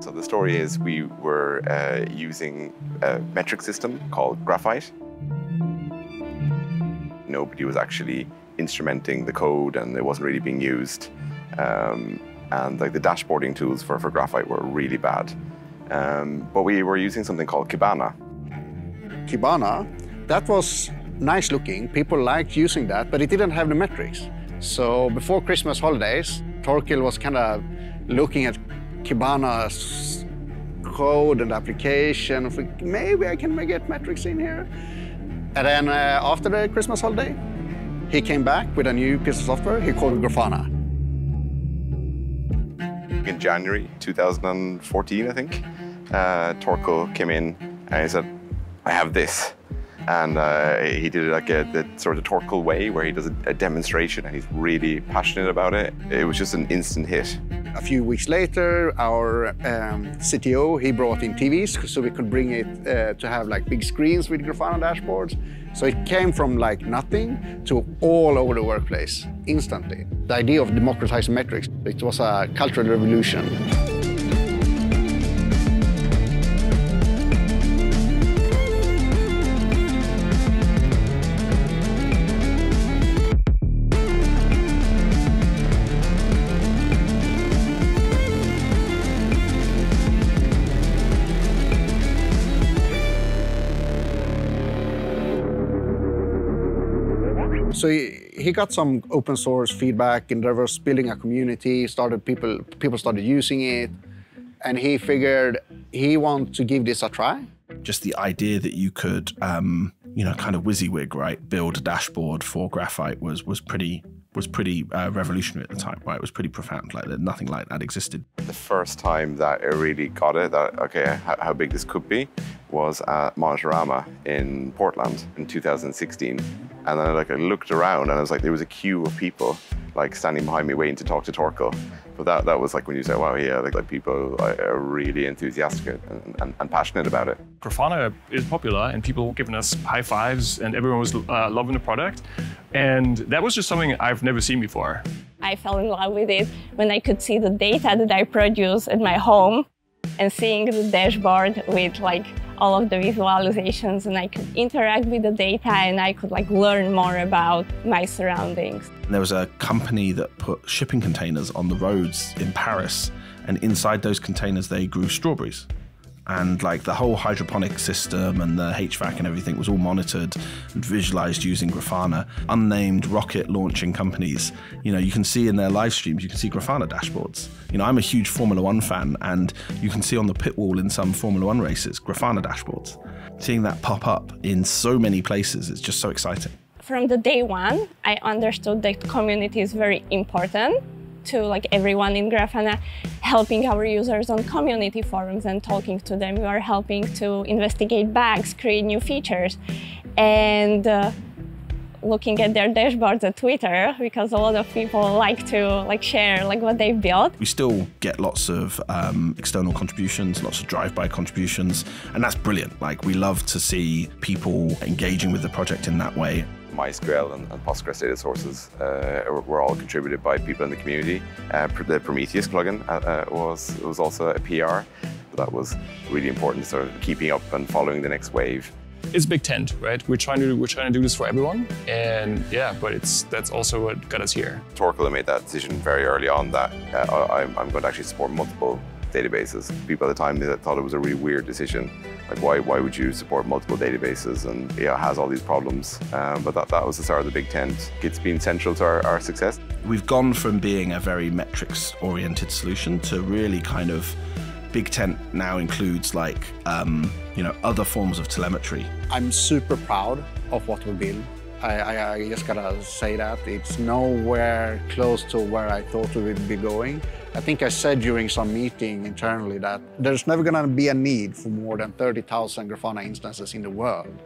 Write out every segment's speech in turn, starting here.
So the story is we were uh, using a metric system called Graphite. Nobody was actually instrumenting the code and it wasn't really being used. Um, and like the dashboarding tools for, for Graphite were really bad. Um, but we were using something called Kibana. Kibana, that was nice looking. People liked using that, but it didn't have the metrics. So before Christmas holidays, Torkel was kind of looking at Kibana's code and application. Maybe I can get metrics in here. And then uh, after the Christmas holiday, he came back with a new piece of software he called Grafana. In January 2014, I think, uh, Torkel came in and he said, I have this. And uh, he did it like a, sort of Torkel way where he does a, a, demonstration and he's really passionate about it. It was just an instant hit. A few weeks later, our um, CTO, he brought in TVs so we could bring it uh, to have like big screens with Grafana dashboards. So it came from like nothing to all over the workplace instantly. The idea of democratizing metrics, it was a cultural revolution. He, he got some open source feedback, and there was building a community. Started people people started using it, and he figured he wanted to give this a try. Just the idea that you could, um, you know, kind of WYSIWYG, right, build a dashboard for Graphite was was pretty was pretty uh, revolutionary at the time, right? It was pretty profound. Like nothing like that existed. The first time that I really got it, that okay, how, how big this could be, was at Monitorama in Portland in 2016. And then like I looked around and I was like, there was a queue of people like standing behind me waiting to talk to Torkel. But that, that was like when you say, wow, yeah, like, like people are really enthusiastic and, and, and, passionate about it. Grafana is popular and people giving us high fives and everyone was uh, loving the product. And that was just something I've never seen before. I fell in love with it when I could see the data that I produce at my home and seeing the dashboard with like all of the visualizations and I could interact with the data and I could like learn more about my surroundings. There was a company that put shipping containers on the roads in Paris and inside those containers they grew strawberries and like the whole hydroponic system and the HVAC and everything was all monitored and visualized using Grafana. Unnamed rocket launching companies, you know, you can see in their live streams, you can see Grafana dashboards. You know, I'm a huge Formula One fan, and you can see on the pit wall in some Formula One races Grafana dashboards. Seeing that pop up in so many places, it's just so exciting. From the day one, I understood that community is very important to like everyone in Grafana, helping our users on community forums and talking to them. We are helping to investigate bugs, create new features, and uh, looking at their dashboards at Twitter because a lot of people like to like share like what they've built. We still get lots of um, external contributions, lots of drive-by contributions, and that's brilliant. Like we love to see people engaging with the project in that way. MySQL and, and Postgres data sources uh, were all contributed by people in the community. Uh, the Prometheus plugin uh, uh was, was also a PR. That was really important, sort of keeping up and following the next wave. It's big tent, right? We're trying to we're trying to do this for everyone, and yeah, but it's that's also what got us here. Torkel made that decision very early on that uh, I'm, I'm going to actually support multiple databases. People at the time thought it was a really weird decision. Like, why, why would you support multiple databases? And yeah, it has all these problems. Um, but that, that was the start of the Big Tent. It's been central to our, our success. We've gone from being a very metrics oriented solution to really kind of Big Tent now includes like, um, you know, other forms of telemetry. I'm super proud of what we build. I, I, I, just gotta say that. It's nowhere close to where I thought we would be going. I think I said during some meeting internally that there's never gonna be a need for more than 30,000 Grafana instances in the world.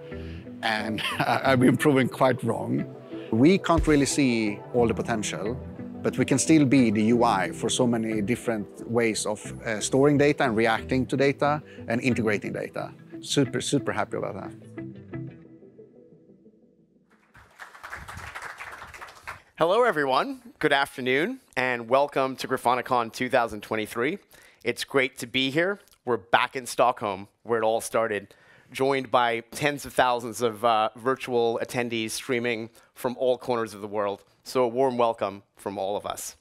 And I've been proven quite wrong. We can't really see all the potential, but we can still be the UI for so many different ways of uh, storing data and reacting to data and integrating data. Super, super happy about that. Hello, everyone. Good afternoon, and welcome to GrafanaCon 2023. It's great to be here. We're back in Stockholm, where it all started, joined by tens of thousands of uh, virtual attendees streaming from all corners of the world. So a warm welcome from all of us.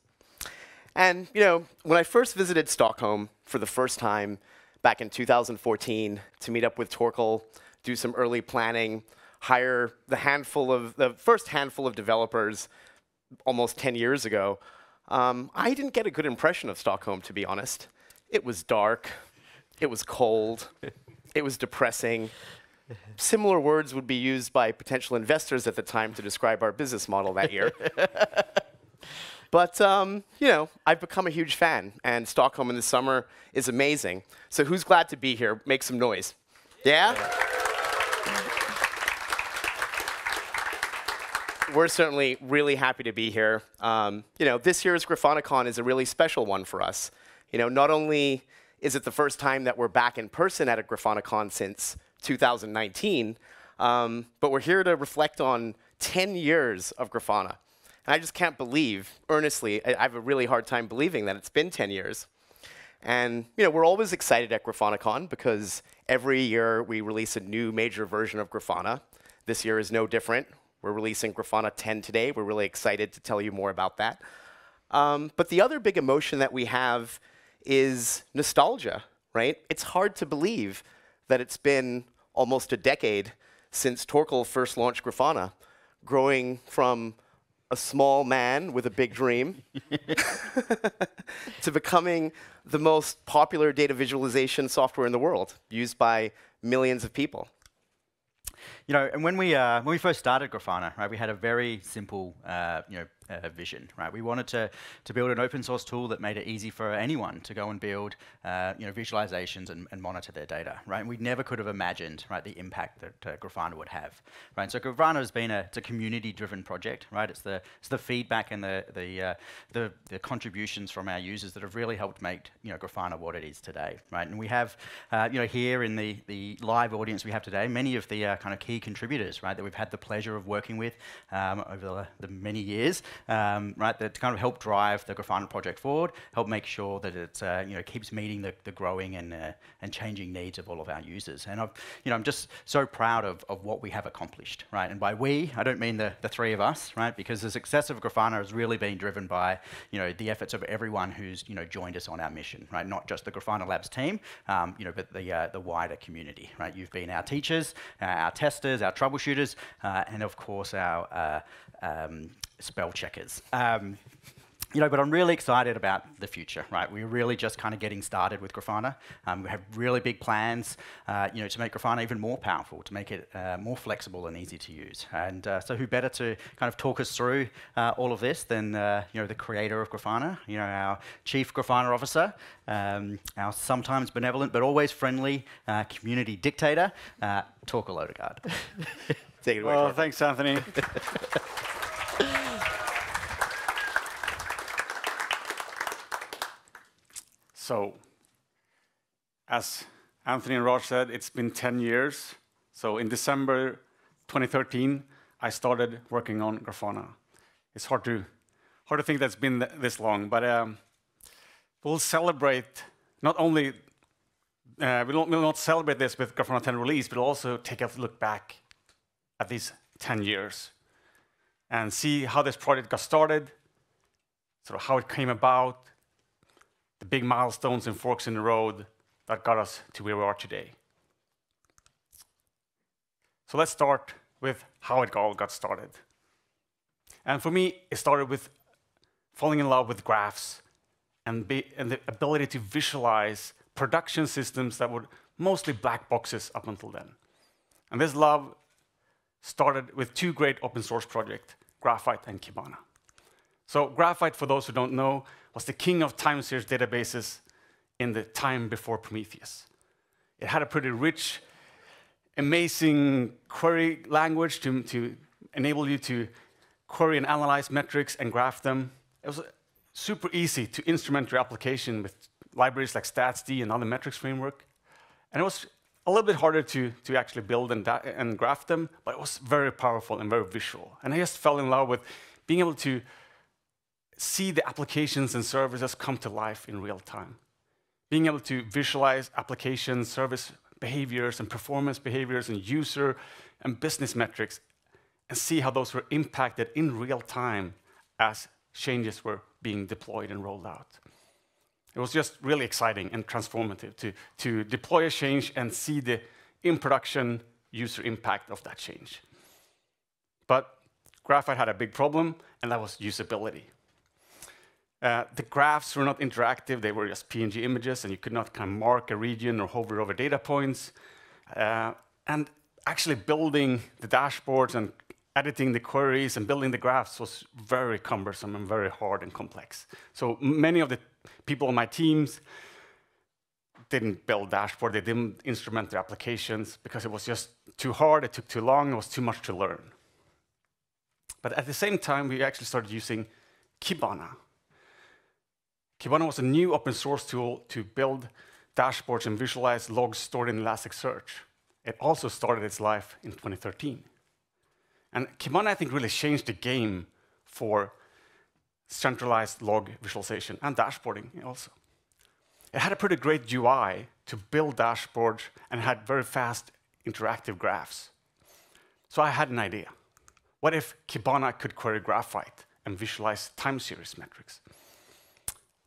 And, you know, when I first visited Stockholm for the first time back in 2014 to meet up with Torkel, do some early planning, hire the handful of, the first handful of developers almost 10 years ago, um, I didn't get a good impression of Stockholm, to be honest. It was dark, it was cold, it was depressing. Similar words would be used by potential investors at the time to describe our business model that year. but, um, you know, I've become a huge fan, and Stockholm in the summer is amazing. So who's glad to be here? Make some noise. Yeah? We're certainly really happy to be here. Um, you know, this year's GrafanaCon is a really special one for us. You know, not only is it the first time that we're back in person at a GrafanaCon since 2019, um, but we're here to reflect on 10 years of Grafana. And I just can't believe, earnestly, I, I have a really hard time believing that it's been 10 years. And you know, we're always excited at GrafanaCon because every year we release a new major version of Grafana. This year is no different. We're releasing Grafana 10 today. We're really excited to tell you more about that. Um, but the other big emotion that we have is nostalgia, right? It's hard to believe that it's been almost a decade since Torkel first launched Grafana, growing from a small man with a big dream to becoming the most popular data visualization software in the world, used by millions of people. You know, and when we uh, when we first started Grafana, right, we had a very simple, uh, you know, uh, vision, right? We wanted to, to build an open source tool that made it easy for anyone to go and build, uh, you know, visualizations and, and, monitor their data, right? And we never could have imagined, right, the impact that uh, Grafana would have, right? So Grafana has been a, it's a community-driven project, right? It's the, it's the feedback and the, the, uh, the, the, contributions from our users that have really helped make, you know, Grafana what it is today, right? And we have, uh, you know, here in the, the live audience we have today, many of the uh, kind of key contributors, right, that we've had the pleasure of working with um, over the, the many years, um, right, that kind of help drive the Grafana project forward, help make sure that it uh, you know, keeps meeting the, the growing and, uh, and changing needs of all of our users. And I've, you know, I'm just so proud of, of what we have accomplished, right? And by we, I don't mean the, the three of us, right? Because the success of Grafana has really been driven by, you know, the efforts of everyone who's, you know, joined us on our mission, right? Not just the Grafana Labs team, um, you know, but the, uh, the wider community, right? You've been our teachers, our testers, our troubleshooters, uh, and of course our uh, um, spell checkers. Um, you know, but I'm really excited about the future, right? We're really just kind of getting started with Grafana. Um, we have really big plans, uh, you know, to make Grafana even more powerful, to make it uh, more flexible and easy to use. And uh, so who better to kind of talk us through uh, all of this than, uh, you know, the creator of Grafana, you know, our chief Grafana officer, um, our sometimes benevolent but always friendly uh, community dictator, Torkel Ödegaard. Take it away. Well, thanks, Anthony. So, as Anthony and Raj said, it's been 10 years. So in December 2013, I started working on Grafana. It's hard to, hard to think that's been th this long, but um, we'll celebrate not only, uh, we'll, we'll not celebrate this with Grafana 10 release, but also take a look back at these 10 years and see how this project got started, sort of how it came about, the big milestones and forks in the road that got us to where we are today. So let's start with how it all got started. And for me, it started with falling in love with graphs and, be, and the ability to visualize production systems that were mostly black boxes up until then. And this love started with two great open source projects, Graphite and Kibana. So Graphite, for those who don't know, was the king of time series databases in the time before Prometheus. It had a pretty rich, amazing query language to, to enable you to query and analyze metrics and graph them. It was uh, super easy to instrument your application with libraries like StatsD and other metrics framework. And it was a little bit harder to, to actually build and, and graph them, but it was very powerful and very visual. And I just fell in love with being able to see the applications and services come to life in real time. being able to visualize applications, service behaviors, and performance behaviors, and user and business metrics, and see how those were impacted in real time as changes were being deployed and rolled out. It was just really exciting and transformative to, to deploy a change and see the in production user impact of that change. But Graphite had a big problem, and that was usability. Uh, the graphs were not interactive, they were just PNG images, and you could not kind of mark a region or hover over data points. Uh, and actually building the dashboards and editing the queries and building the graphs was very cumbersome and very hard and complex. So many of the people on my teams didn't build dashboard, they didn't instrument their applications because it was just too hard, it took too long, it was too much to learn. But at the same time, we actually started using Kibana. Kibana was a new open source tool to build dashboards and visualize logs stored in Elasticsearch. It also started its life in 2013. And Kibana, I think, really changed the game for centralized log visualization and dashboarding also. It had a pretty great UI to build dashboards and had very fast interactive graphs. So I had an idea. What if Kibana could query Graphite and visualize time series metrics?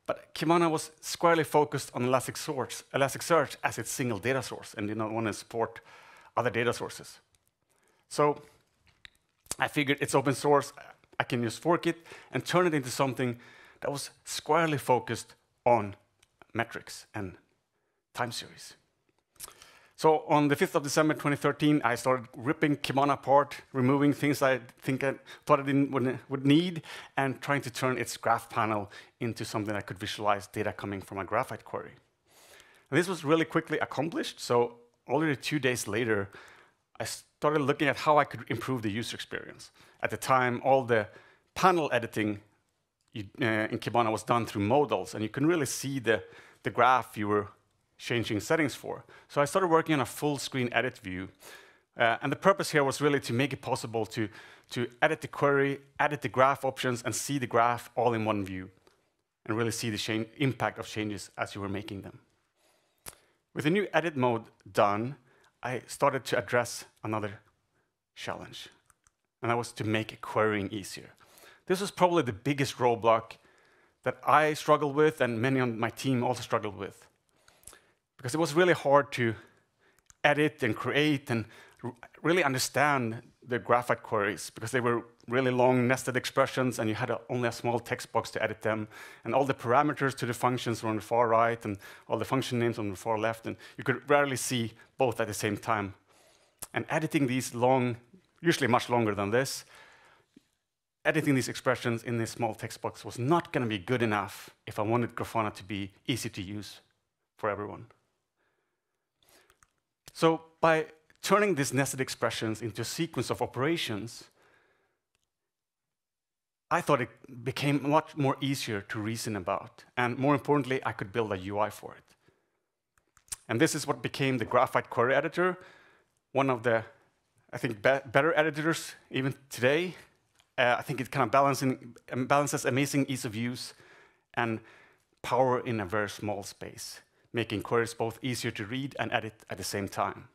But Kibana was squarely focused on Elasticsearch, Elasticsearch as its single data source and did not want to support other data sources. So I figured it's open source, I can just fork it and turn it into something that was squarely focused on metrics and time series. So on the 5th of December 2013, I started ripping Kibana apart, removing things I think I thought I didn't would, need, and trying to turn its graph panel into something that could visualize data coming from a Graphite query. And this was really quickly accomplished. So already two days later, I started looking at how I could improve the user experience. At the time, all the panel editing uh, in Kibana was done through modals, and you can really see the, the graph you were changing settings for. So I started working on a full screen edit view. Uh, and the purpose here was really to make it possible to, to edit the query, edit the graph options, and see the graph all in one view, and really see the impact of changes as you were making them. With the new edit mode done, I started to address another challenge, and that was to make querying easier. This was probably the biggest roadblock that I struggled with and many on my team also struggled with. Because it was really hard to edit and create and really understand the graphite queries because they were really long nested expressions and you had a, only a small text box to edit them. And all the parameters to the functions were on the far right and all the function names on the far left. And you could rarely see both at the same time. And editing these long, usually much longer than this, editing these expressions in this small text box was not going to be good enough if I wanted Grafana to be easy to use for everyone. So by turning these nested expressions into a sequence of operations, I thought it became much more easier to reason about. And more importantly, I could build a UI for it. And this is what became the Graphite Query Editor, one of the, I think, be better editors even today. Uh, I think it kind of um, balances amazing ease of use and power in a very small space, making queries both easier to read and edit at the same time.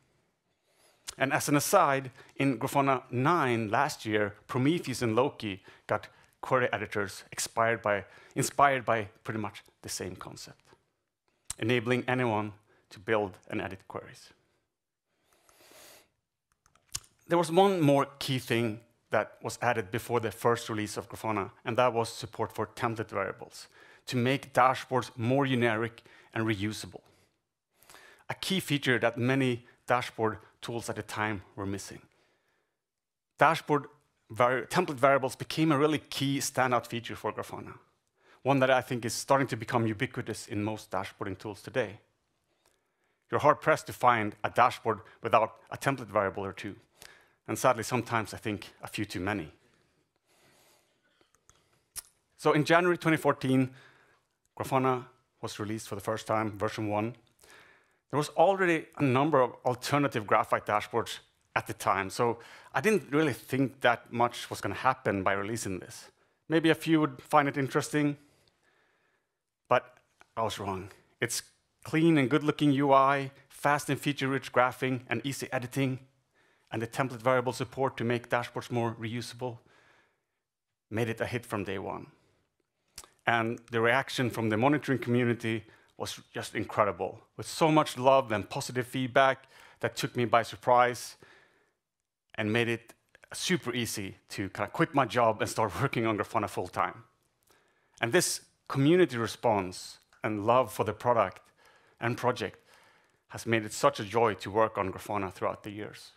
And as an aside, in Grafana 9 last year, Prometheus and Loki got query editors inspired by, inspired by pretty much the same concept, enabling anyone to build and edit queries. There was one more key thing that was added before the first release of Grafana, and that was support for template variables to make dashboards more generic and reusable. A key feature that many dashboard tools at the time were missing. Dashboard template variables became a really key standout feature for Grafana, one that I think is starting to become ubiquitous in most dashboarding tools today. You're hard pressed to find a dashboard without a template variable or two. And sadly, sometimes I think a few too many. So in January 2014, Grafana was released for the first time, version 1. There was already a number of alternative graphite dashboards at the time, so I didn't really think that much was going to happen by releasing this. Maybe a few would find it interesting, but I was wrong. It's clean and good-looking UI, fast and feature-rich graphing, and easy editing, and the template variable support to make dashboards more reusable made it a hit from day one. And the reaction from the monitoring community was just incredible, with so much love and positive feedback that took me by surprise and made it super easy to kind of quit my job and start working on Grafana full time. And this community response and love for the product and project has made it such a joy to work on Grafana throughout the years.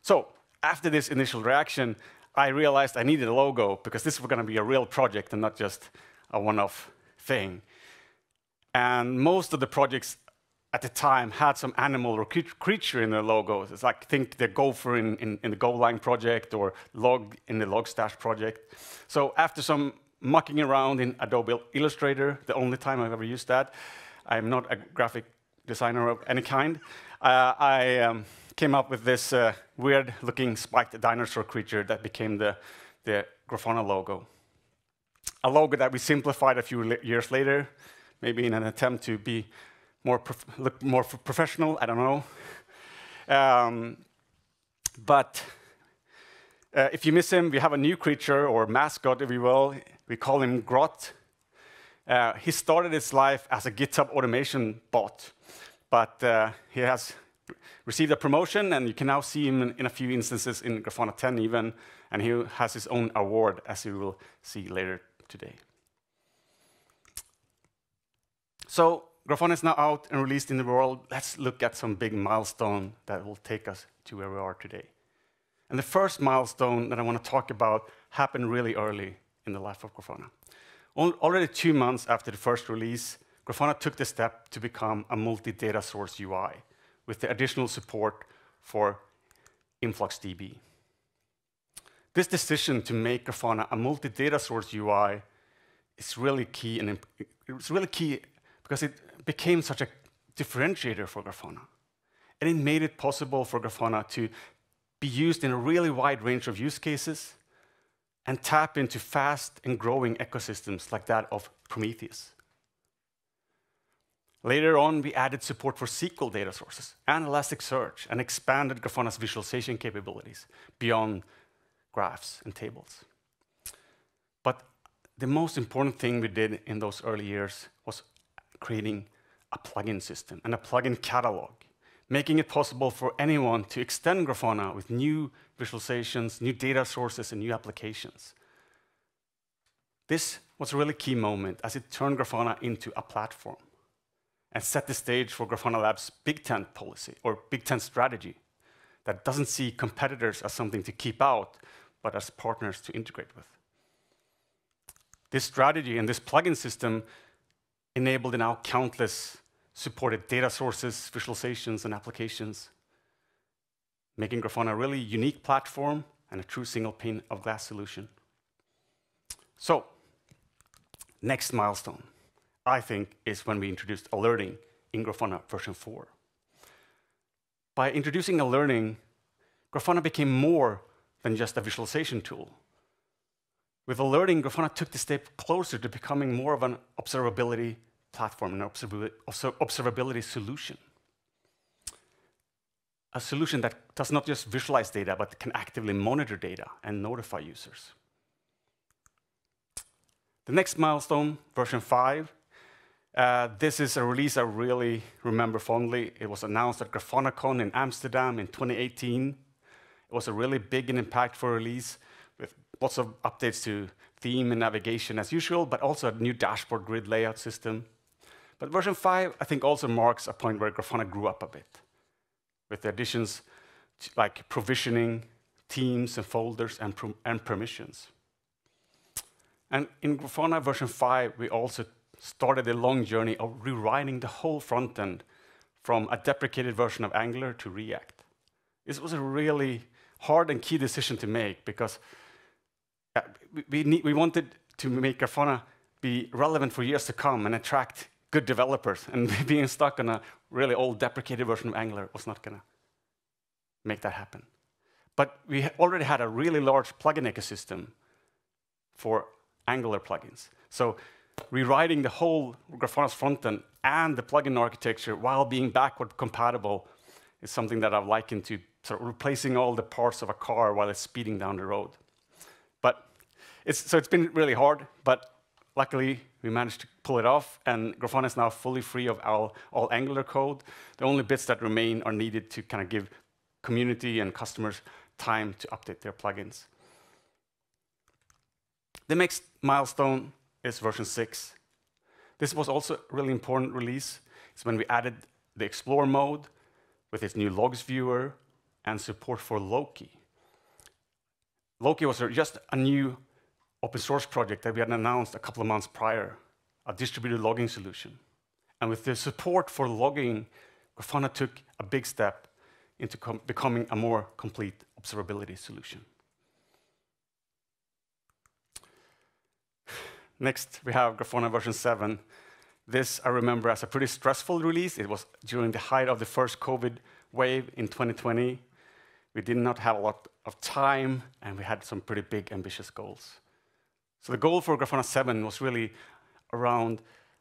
So after this initial reaction, I realized I needed a logo because this was going to be a real project and not just a one-off thing. And most of the projects at the time had some animal or creature in their logos. It's like think the gopher in, in, in the Golang project or log in the Logstash project. So after some mucking around in Adobe Illustrator, the only time I've ever used that, I'm not a graphic designer of any kind, uh, I um, came up with this uh, weird-looking spiked dinosaur creature that became the, the Grafana logo. A logo that we simplified a few years later, maybe in an attempt to be more look more professional. I don't know. Um, but uh, if you miss him, we have a new creature or mascot, if you will. We call him Grot. Uh, he started his life as a GitHub automation bot, but uh, he has received a promotion, and you can now see him in, a few instances in Grafana 10 even, and he has his own award, as you will see later today. So Grafana is now out and released in the world. Let's look at some big milestone that will take us to where we are today. And the first milestone that I want to talk about happened really early in the life of Grafana. Already two months after the first release, Grafana took the step to become a multi-data source UI with the additional support for InfluxDB. This decision to make Grafana a multi-data source UI is really key, and it's really key because it became such a differentiator for Grafana. And it made it possible for Grafana to be used in a really wide range of use cases and tap into fast and growing ecosystems like that of Prometheus. Later on, we added support for SQL data sources and Elasticsearch and expanded Grafana's visualization capabilities beyond graphs and tables. But the most important thing we did in those early years was creating a plugin system and a plugin catalog, making it possible for anyone to extend Grafana with new visualizations, new data sources, and new applications. This was a really key moment as it turned Grafana into a platform and set the stage for Grafana Labs' Big Tent policy or Big Tent strategy that doesn't see competitors as something to keep out, but as partners to integrate with. This strategy and this plugin system enabled now countless supported data sources, visualizations, and applications, making Grafana a really unique platform and a true single pane of glass solution. So, next milestone, I think, is when we introduced alerting in Grafana version 4. By introducing alerting, Grafana became more than just a visualization tool. With alerting, Grafana took the step closer to becoming more of an observability platform, an observability solution. A solution that does not just visualize data, but can actively monitor data and notify users. The next milestone, version 5, uh, this is a release I really remember fondly. It was announced at GrafanaCon in Amsterdam in 2018. It was a really big and impactful release with lots of updates to theme and navigation as usual, but also a new dashboard grid layout system. But version 5, I think, also marks a point where Grafana grew up a bit, with the additions like provisioning, teams and folders, and, and permissions. And in Grafana version 5, we also started a long journey of rewriting the whole front end from a deprecated version of Angular to React. This was a really hard and key decision to make because we, need, we wanted to make Grafana be relevant for years to come and attract good developers, and being stuck on a really old deprecated version of Angular was not going to make that happen. But we already had a really large plugin ecosystem for Angular plugins. So rewriting the whole Grafana's frontend and the plugin architecture while being backward compatible is something that I've likened to sort of replacing all the parts of a car while it's speeding down the road. But it's, so it's been really hard, but luckily we managed to pull it off, and Grafana is now fully free of all, all Angular code. The only bits that remain are needed to kind of give community and customers time to update their plugins. The next milestone is version 6. This was also a really important release. It's when we added the Explore mode with its new logs viewer and support for Loki. Loki was just a new open source project that we had announced a couple of months prior, a distributed logging solution. And with the support for logging, Grafana took a big step into becoming a more complete observability solution. Next, we have Grafana version 7. This I remember as a pretty stressful release. It was during the height of the first COVID wave in 2020. We did not have a lot of time, and we had some pretty big, ambitious goals. So the goal for Grafana 7 was really around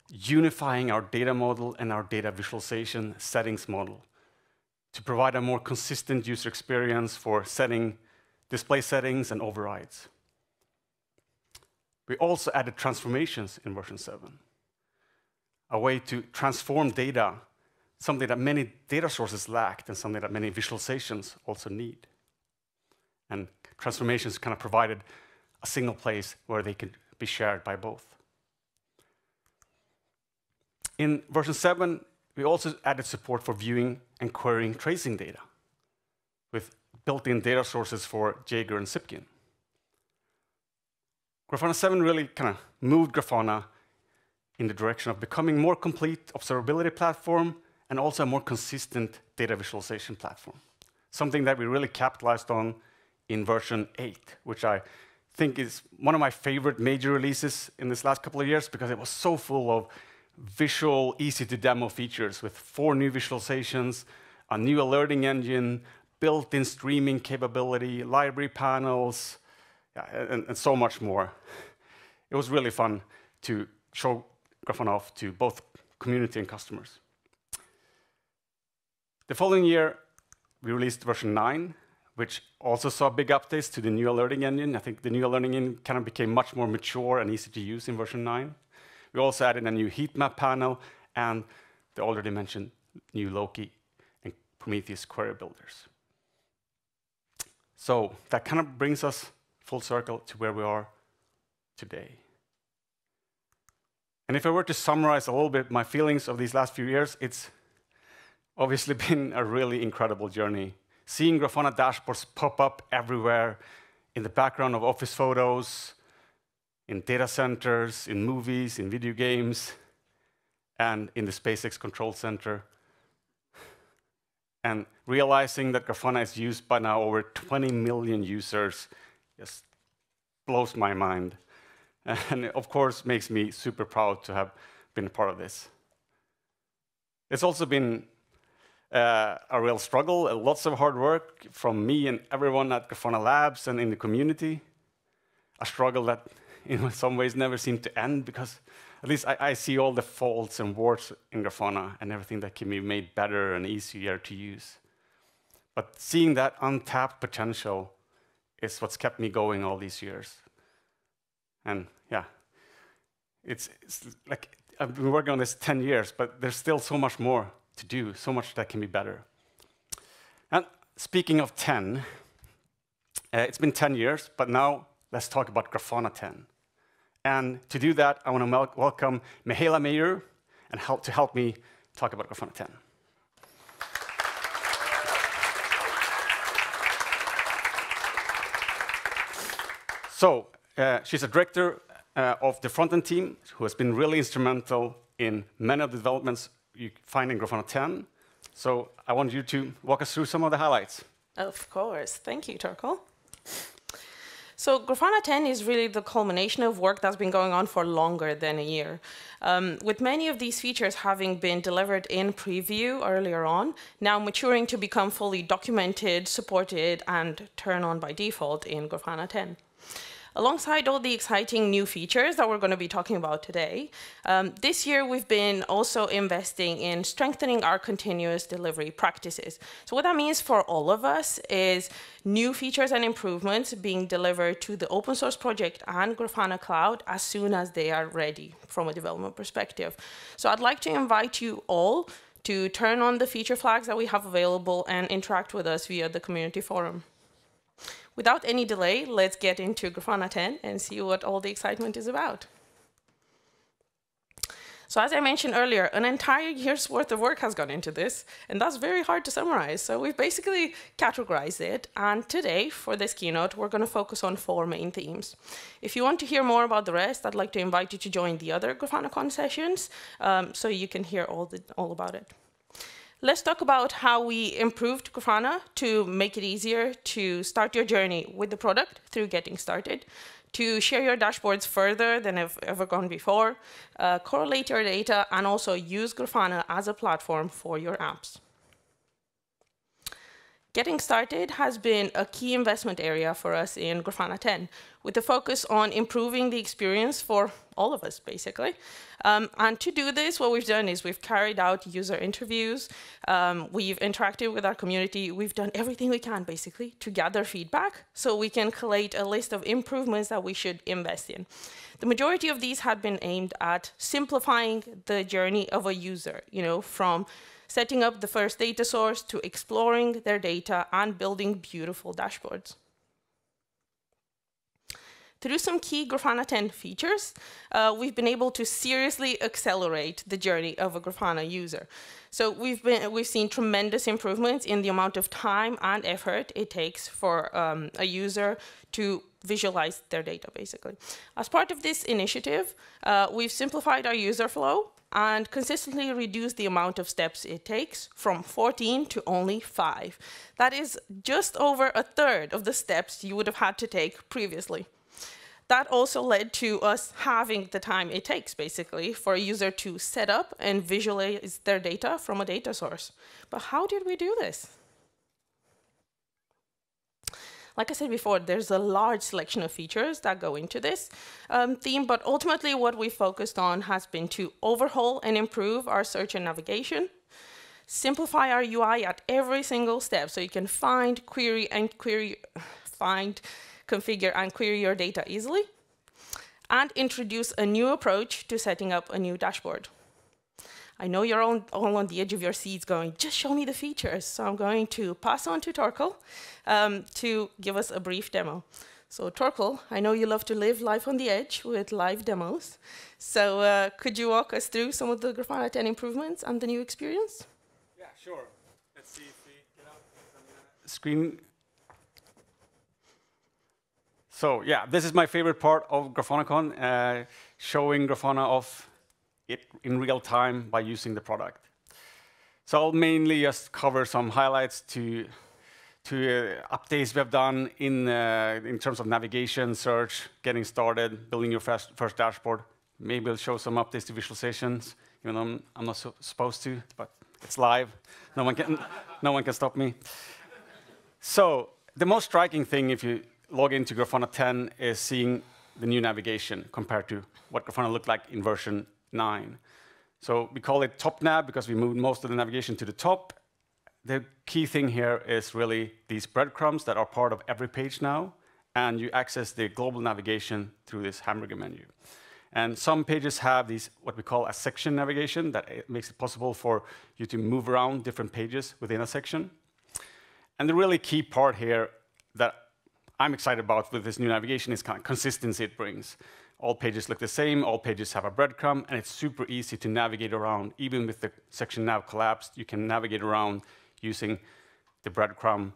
unifying our data model and our data visualization settings model to provide a more consistent user experience for setting display settings and overrides. We also added transformations in version 7, a way to transform data, something that many data sources lacked and something that many visualizations also need. And transformations kind of provided a single place where they could be shared by both. In version 7, we also added support for viewing and querying tracing data with built-in data sources for Jaeger and Zipkin. Grafana 7 really kind of moved Grafana in the direction of becoming more complete observability platform and also a more consistent data visualization platform. Something that we really capitalized on in version 8, which I think is one of my favorite major releases in this last couple of years because it was so full of visual, easy to demo features with four new visualizations, a new alerting engine, built-in streaming capability, library panels, yeah, and, and, so much more. It was really fun to show Grafana off to both community and customers. The following year, we released version 9, which also saw big updates to the new alerting engine. I think the new alerting engine kind of became much more mature and easy to use in version 9. We also added a new heat map panel and the already mentioned new Loki and Prometheus query builders. So that kind of brings us full circle to where we are today. And if I were to summarize a little bit my feelings of these last few years, it's obviously been a really incredible journey. Seeing Grafana dashboards pop up everywhere in the background of office photos, in data centers, in movies, in video games, and in the SpaceX Control Center. And realizing that Grafana is used by now over 20 million users just blows my mind. And of course, makes me super proud to have been a part of this. It's also been uh, a real struggle, uh, lots of hard work from me and everyone at Grafana Labs and in the community. A struggle that in some ways never seemed to end because at least I, I, see all the faults and warts in Grafana and everything that can be made better and easier to use. But seeing that untapped potential is what's kept me going all these years. And yeah, it's, it's like I've been working on this 10 years, but there's still so much more to do, so much that can be better. And speaking of 10, uh, it's been 10 years, but now let's talk about Grafana 10. And to do that, I want to welcome Mihaela Maior and help to help me talk about Grafana 10. So uh, she's a director uh, of the front-end team who has been really instrumental in many of the developments you find in Grafana 10. So I want you to walk us through some of the highlights. Of course. Thank you, Torkel. So Grafana 10 is really the culmination of work that's been going on for longer than a year. Um, with many of these features having been delivered in preview earlier on, now maturing to become fully documented, supported, and turn on by default in Grafana 10. Alongside all the exciting new features that we're going to be talking about today, um, this year we've been also investing in strengthening our continuous delivery practices. So what that means for all of us is new features and improvements being delivered to the open source project and Grafana Cloud as soon as they are ready from a development perspective. So I'd like to invite you all to turn on the feature flags that we have available and interact with us via the community forum. Without any delay, let's get into Grafana 10 and see what all the excitement is about. So as I mentioned earlier, an entire year's worth of work has gone into this, and that's very hard to summarize. So we've basically categorized it, and today, for this keynote, we're going to focus on four main themes. If you want to hear more about the rest, I'd like to invite you to join the other GrafanaCon sessions, um, so you can hear all, the, all about it. Let's talk about how we improved Grafana to make it easier to start your journey with the product through getting started, to share your dashboards further than have ever gone before, uh, correlate your data, and also use Grafana as a platform for your apps. Getting started has been a key investment area for us in Grafana 10, with a focus on improving the experience for all of us, basically. Um, and to do this, what we've done is we've carried out user interviews, um, we've interacted with our community, we've done everything we can, basically, to gather feedback so we can collate a list of improvements that we should invest in. The majority of these had been aimed at simplifying the journey of a user, you know, from setting up the first data source to exploring their data and building beautiful dashboards. Through some key Grafana 10 features, uh, we've been able to seriously accelerate the journey of a Grafana user. So we've, been, we've seen tremendous improvements in the amount of time and effort it takes for um, a user to visualize their data, basically. As part of this initiative, uh, we've simplified our user flow and consistently reduce the amount of steps it takes from 14 to only five. That is just over a third of the steps you would have had to take previously. That also led to us having the time it takes, basically, for a user to set up and visualize their data from a data source. But how did we do this? Like I said before, there's a large selection of features that go into this um, theme, but ultimately what we focused on has been to overhaul and improve our search and navigation, simplify our UI at every single step so you can find, query, and query, find, configure, and query your data easily, and introduce a new approach to setting up a new dashboard. I know you're all, all on the edge of your seats going, just show me the features. So I'm going to pass on to Torkel um, to give us a brief demo. So Torkel, I know you love to live life on the edge with live demos. So uh, could you walk us through some of the Grafana 10 improvements and the new experience? Yeah, sure. Let's see if we get out the screen. So yeah, this is my favorite part of GrafanaCon, uh, showing Grafana off it in real time by using the product. So I'll mainly just cover some highlights to to uh, updates we have done in uh, in terms of navigation, search, getting started, building your first, first dashboard. Maybe I'll show some updates to visualizations, even though I'm, I'm not supposed to, but it's live. No one can no one can stop me. So the most striking thing if you log into Grafana 10 is seeing the new navigation compared to what Grafana looked like in version 9. So we call it top nav because we moved most of the navigation to the top. The key thing here is really these breadcrumbs that are part of every page now, and you access the global navigation through this hamburger menu. And some pages have these, what we call a section navigation, that makes it possible for you to move around different pages within a section. And the really key part here that I'm excited about with this new navigation is kind of consistency it brings. All pages look the same, all pages have a breadcrumb, and it's super easy to navigate around. Even with the section nav collapsed, you can navigate around using the breadcrumb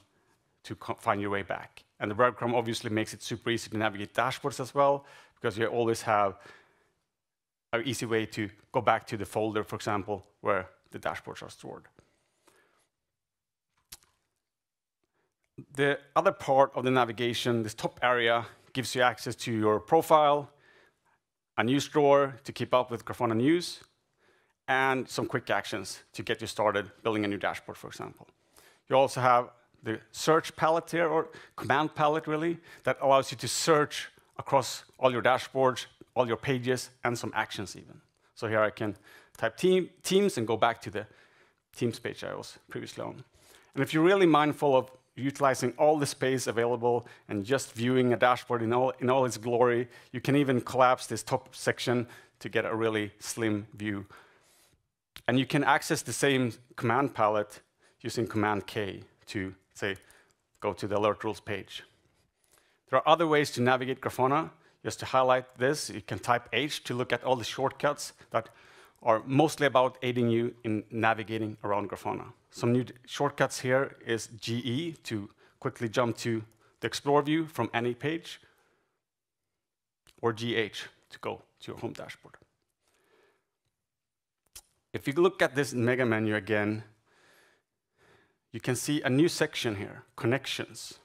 to find your way back. And the breadcrumb obviously makes it super easy to navigate dashboards as well, because you always have an easy way to go back to the folder, for example, where the dashboards are stored. The other part of the navigation, this top area, gives you access to your profile, a news drawer to keep up with Grafana News, and some quick actions to get you started building a new dashboard, for example. You also have the search palette here, or command palette really, that allows you to search across all your dashboards, all your pages, and some actions even. So here I can type team, Teams and go back to the Teams page I was previously on. And if you're really mindful of utilizing all the space available and just viewing a dashboard in all, in all its glory, you can even collapse this top section to get a really slim view. And you can access the same command palette using Command K to, say, go to the alert rules page. There are other ways to navigate Grafana. Just to highlight this, you can type H to look at all the shortcuts that are mostly about aiding you in navigating around Grafana. Some new shortcuts here is GE to quickly jump to the Explore view from any page, or GH to go to your home dashboard. If you look at this mega menu again, you can see a new section here, Connections.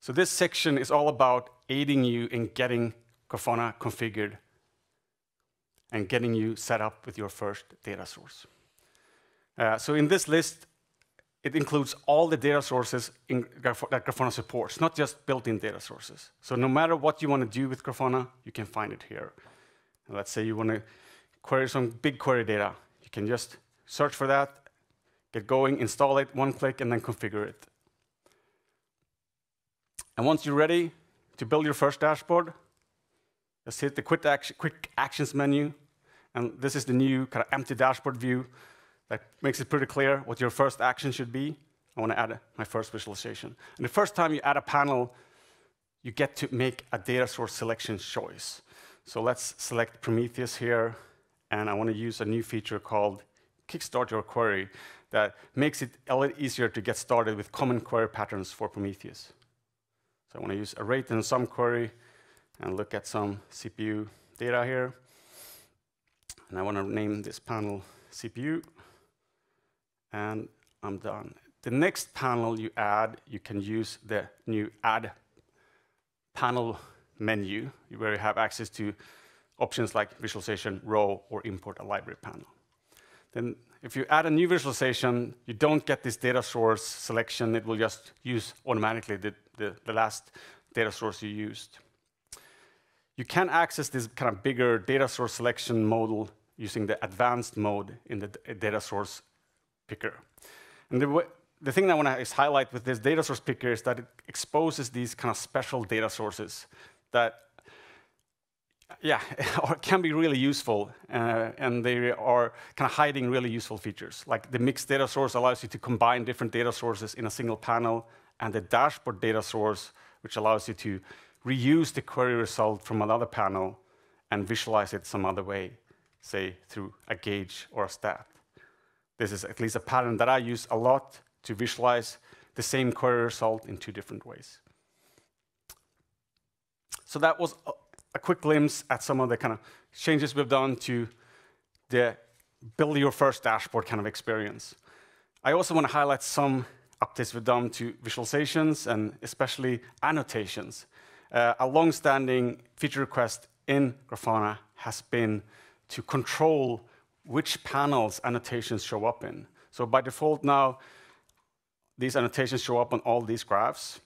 So this section is all about aiding you in getting Grafana configured and getting you set up with your first data source. Uh, so in this list, it includes all the data sources Graf that Grafana supports, not just built-in data sources. So no matter what you want to do with Grafana, you can find it here. And let's say you want to query some BigQuery data. You can just search for that, get going, install it, one click, and then configure it. And once you're ready to build your first dashboard, just hit the quick, action, quick actions menu. And this is the new kind of empty dashboard view that makes it pretty clear what your first action should be. I want to add my first visualization. And the first time you add a panel, you get to make a data source selection choice. So let's select Prometheus here. And I want to use a new feature called Kickstart Your Query that makes it a little easier to get started with common query patterns for Prometheus. So I want to use a rate and sum query and look at some CPU data here. And I want to name this panel CPU. And I'm done. The next panel you add, you can use the new add panel menu, where you have access to options like visualization, row, or import a library panel. Then if you add a new visualization, you don't get this data source selection. It will just use automatically the, the, the last data source you used. You can access this kind of bigger data source selection modal using the advanced mode in the data source picker. And the, the thing I want to highlight with this data source picker is that it exposes these kind of special data sources that yeah, can be really useful, uh, and they are kind of hiding really useful features. Like the mixed data source allows you to combine different data sources in a single panel, and the dashboard data source, which allows you to reuse the query result from another panel and visualize it some other way, say through a gauge or a stat. This is at least a pattern that I use a lot to visualize the same query result in two different ways. So that was a quick glimpse at some of the kind of changes we've done to the build your first dashboard kind of experience. I also want to highlight some updates we've done to visualizations and especially annotations. Uh, a long-standing feature request in Grafana has been to control which panels annotations show up in. So by default now, these annotations show up on all these graphs.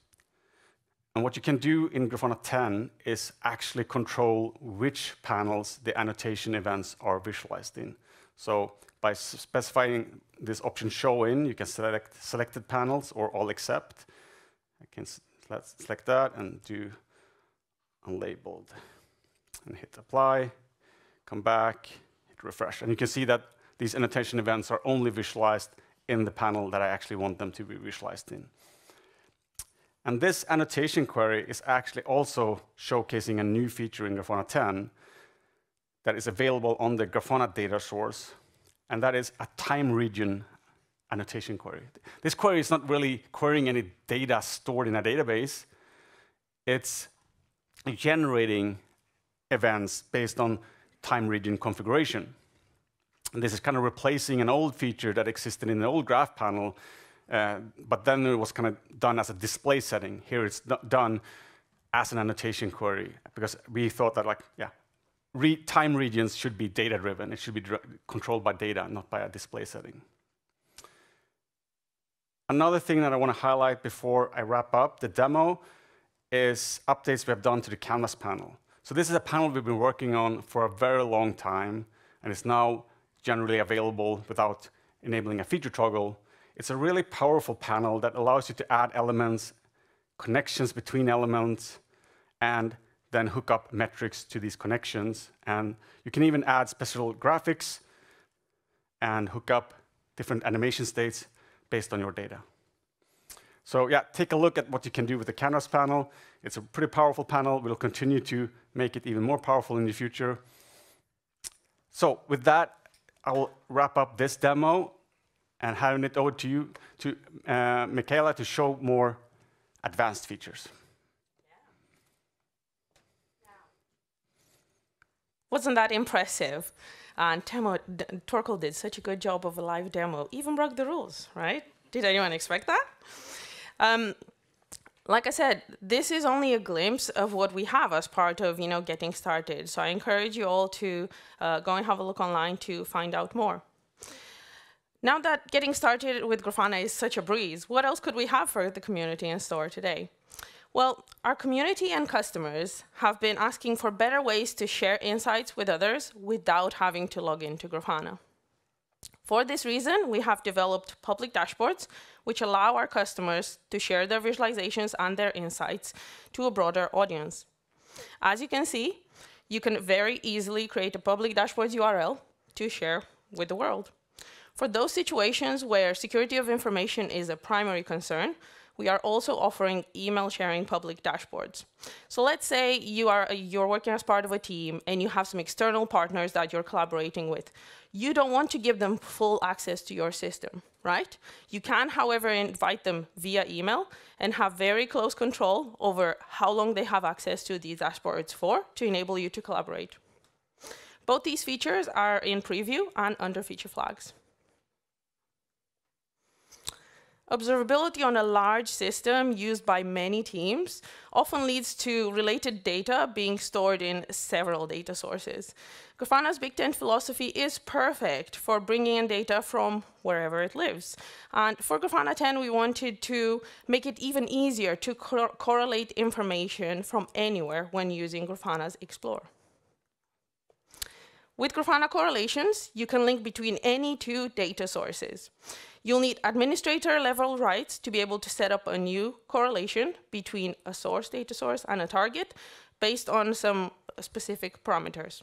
And what you can do in Grafana 10 is actually control which panels the annotation events are visualized in. So by specifying this option show in, you can select selected panels or all except. I can select that and do unlabeled. And hit apply, come back, refresh. And you can see that these annotation events are only visualized in the panel that I actually want them to be visualized in. And this annotation query is actually also showcasing a new feature in Grafana 10 that is available on the Grafana data source, and that is a time region annotation query. This query is not really querying any data stored in a database. It's generating events based on time region configuration. And this is kind of replacing an old feature that existed in the old graph panel uh, but then it was kind of done as a display setting. Here it's done as an annotation query because we thought that like, yeah, re time regions should be data driven. It should be controlled by data, not by a display setting. Another thing that I want to highlight before I wrap up the demo is updates we have done to the Canvas panel. So this is a panel we've been working on for a very long time, and it's now generally available without enabling a feature toggle. It's a really powerful panel that allows you to add elements, connections between elements, and then hook up metrics to these connections. And you can even add special graphics and hook up different animation states based on your data. So yeah, take a look at what you can do with the Canvas panel. It's a pretty powerful panel. We'll continue to make it even more powerful in the future. So with that, I will wrap up this demo and hand it over to you, to uh, Mihaela, to show more advanced features. Wasn't that impressive? And Temo, Torkel did such a good job of a live demo, even broke the rules, right? Did anyone expect that? Um, like I said, this is only a glimpse of what we have as part of you know getting started. So I encourage you all to uh, go and have a look online to find out more. Now that getting started with Grafana is such a breeze, what else could we have for the community in store today? Well, our community and customers have been asking for better ways to share insights with others without having to log into Grafana. For this reason, we have developed public dashboards which allow our customers to share their visualizations and their insights to a broader audience. As you can see, you can very easily create a public dashboard URL to share with the world. For those situations where security of information is a primary concern, we are also offering email sharing public dashboards. So let's say you are you're working as part of a team and you have some external partners that you're collaborating with. You don't want to give them full access to your system, right? You can, however, invite them via email and have very close control over how long they have access to these dashboards for to enable you to collaborate. Both these features are in preview and under feature flags. Observability on a large system used by many teams often leads to related data being stored in several data sources. Grafana's Big Tent philosophy is perfect for bringing in data from wherever it lives. And for Grafana 10, we wanted to make it even easier to cor correlate information from anywhere when using Grafana's Explore. With Grafana correlations, you can link between any two data sources. You'll need administrator level rights to be able to set up a new correlation between a source data source and a target based on some specific parameters.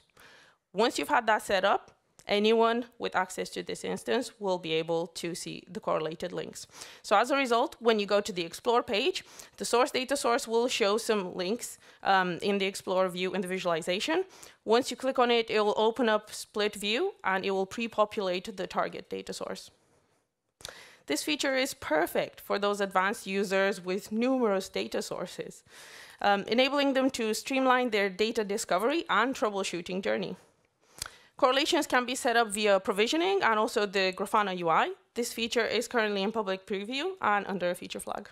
Once you've had that set up, anyone with access to this instance will be able to see the correlated links. So as a result, when you go to the Explore page, the source data source will show some links um, in the Explore view in the visualization. Once you click on it, it will open up split view and it will pre-populate the target data source. This feature is perfect for those advanced users with numerous data sources, um, enabling them to streamline their data discovery and troubleshooting journey. Correlations can be set up via provisioning and also the Grafana UI. This feature is currently in public preview and under a feature flag.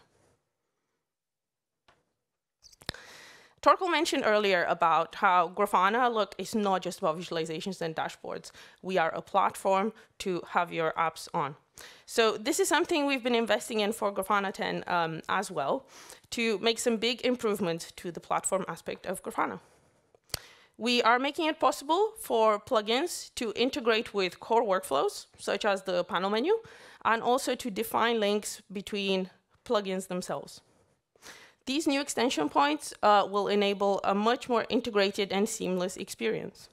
Torkel mentioned earlier about how Grafana look is not just about visualizations and dashboards. We are a platform to have your apps on. So this is something we've been investing in for Grafana 10 um, as well to make some big improvements to the platform aspect of Grafana. We are making it possible for plugins to integrate with core workflows, such as the panel menu, and also to define links between plugins themselves. These new extension points uh, will enable a much more integrated and seamless experience.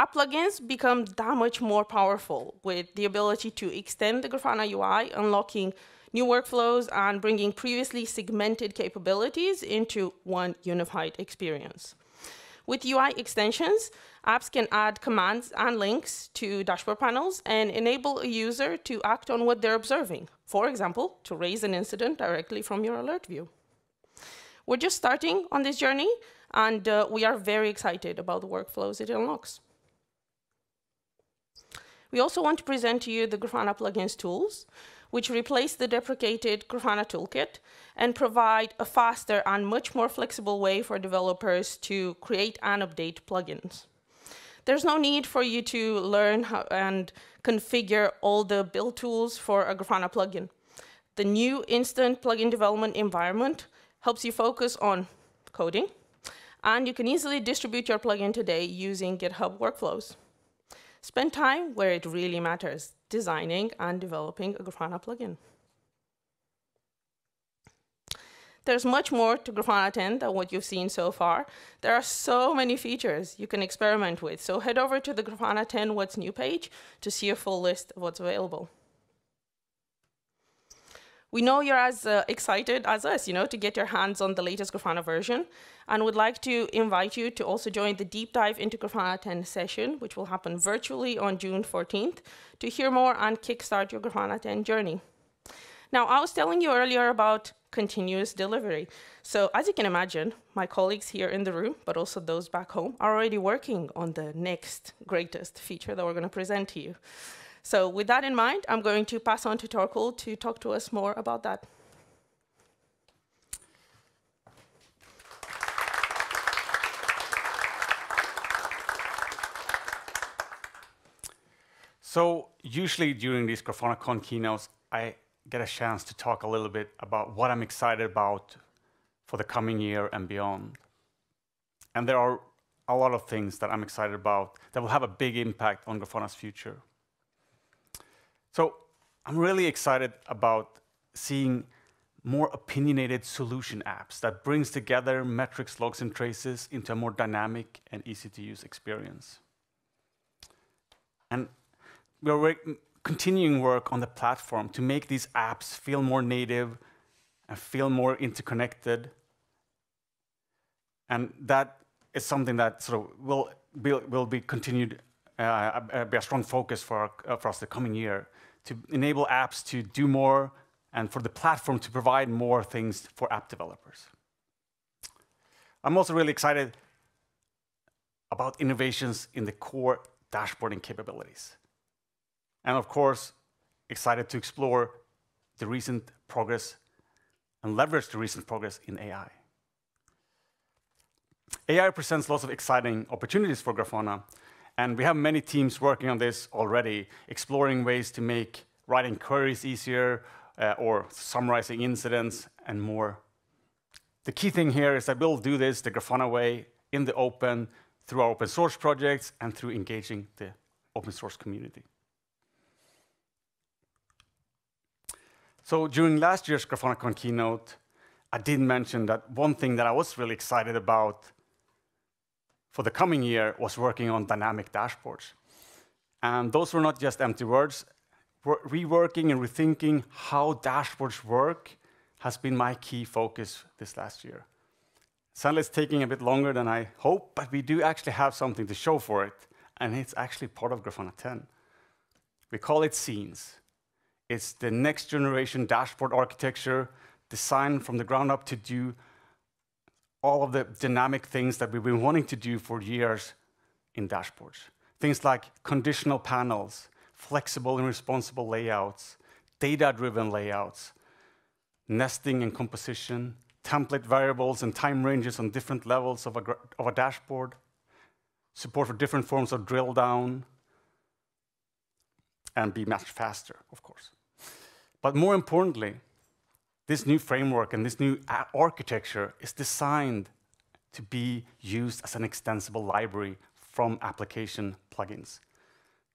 App plugins become that much more powerful with the ability to extend the Grafana UI, unlocking new workflows, and bringing previously segmented capabilities into one unified experience. With UI extensions, apps can add commands and links to dashboard panels and enable a user to act on what they're observing. For example, to raise an incident directly from your alert view. We're just starting on this journey, and uh, we are very excited about the workflows it unlocks. We also want to present to you the Grafana plugins tools, which replace the deprecated Grafana toolkit and provide a faster and much more flexible way for developers to create and update plugins. There's no need for you to learn and configure all the build tools for a Grafana plugin. The new instant plugin development environment helps you focus on coding, and you can easily distribute your plugin today using GitHub workflows. Spend time where it really matters, designing and developing a Grafana plugin. There's much more to Grafana 10 than what you've seen so far. There are so many features you can experiment with, so head over to the Grafana 10 What's New page to see a full list of what's available. We know you're as uh, excited as us, you know, to get your hands on the latest Grafana version, and would like to invite you to also join the deep dive into Grafana 10 session, which will happen virtually on June 14th, to hear more and kickstart your Grafana 10 journey. Now, I was telling you earlier about continuous delivery. So as you can imagine, my colleagues here in the room, but also those back home, are already working on the next greatest feature that we're going to present to you. So with that in mind, I'm going to pass on to Torkel to talk to us more about that. So usually during these GrafanaCon keynotes, I get a chance to talk a little bit about what I'm excited about for the coming year and beyond. And there are a lot of things that I'm excited about that will have a big impact on Grafana's future. So I'm really excited about seeing more opinionated solution apps that brings together metrics, logs, and traces into a more dynamic and easy-to-use experience. And we're continuing work on the platform to make these apps feel more native and feel more interconnected. And that is something that sort of will be, will be continued, uh, be a strong focus for, uh, for us the coming year to enable apps to do more and for the platform to provide more things for app developers. I'm also really excited about innovations in the core dashboarding capabilities and of course, excited to explore the recent progress and leverage the recent progress in AI. AI presents lots of exciting opportunities for Grafana, and we have many teams working on this already, exploring ways to make writing queries easier uh, or summarizing incidents and more. The key thing here is that we'll do this the Grafana way in the open through our open source projects and through engaging the open source community. So during last year's GrafanaCon keynote, I did mention that one thing that I was really excited about for the coming year was working on dynamic dashboards. And those were not just empty words. Reworking and rethinking how dashboards work has been my key focus this last year. It's taking a bit longer than I hoped, but we do actually have something to show for it, and it's actually part of Grafana 10. We call it scenes. It's the next generation dashboard architecture designed from the ground up to do all of the dynamic things that we've been wanting to do for years in dashboards. Things like conditional panels, flexible and responsible layouts, data-driven layouts, nesting and composition, template variables and time ranges on different levels of a, of a dashboard, support for different forms of drill down, and be much faster, of course. But more importantly, this new framework and this new architecture is designed to be used as an extensible library from application plugins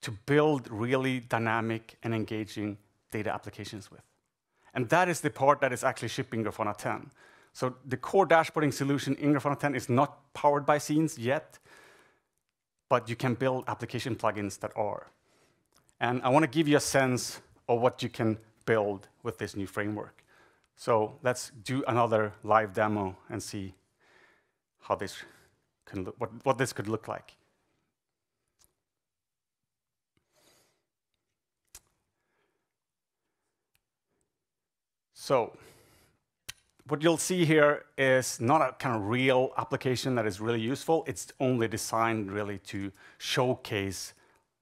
to build really dynamic and engaging data applications with. And that is the part that is actually shipping Grafana 10. So the core dashboarding solution in Grafana 10 is not powered by scenes yet, but you can build application plugins that are. And I want to give you a sense of what you can build with this new framework. So let's do another live demo and see how this can look, what, what this could look like. So what you'll see here is not a kind of real application that is really useful. It's only designed really to showcase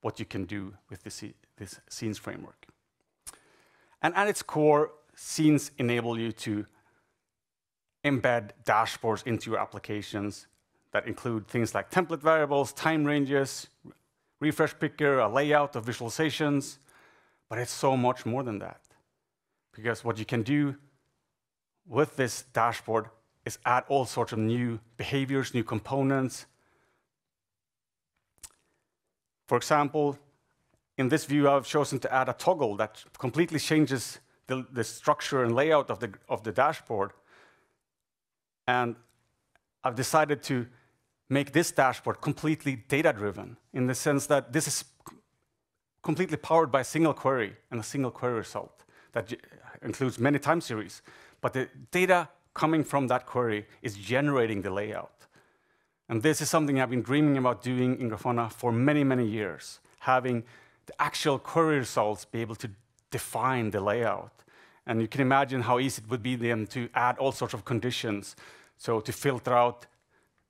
what you can do with this, this scenes framework. And at its core, scenes enable you to embed dashboards into your applications that include things like template variables, time ranges, refresh picker, a layout of visualizations, but it's so much more than that. because what you can do with this dashboard is add all sorts of new behaviors, new components. For example, in this view, I've chosen to add a toggle that completely changes the, the structure and layout of the, of the dashboard. And I've decided to make this dashboard completely data-driven in the sense that this is completely powered by a single query and a single query result that includes many time series. But the data coming from that query is generating the layout. And this is something I've been dreaming about doing in Grafana for many, many years, having the actual query results be able to define the layout. And you can imagine how easy it would be then to add all sorts of conditions. So to filter out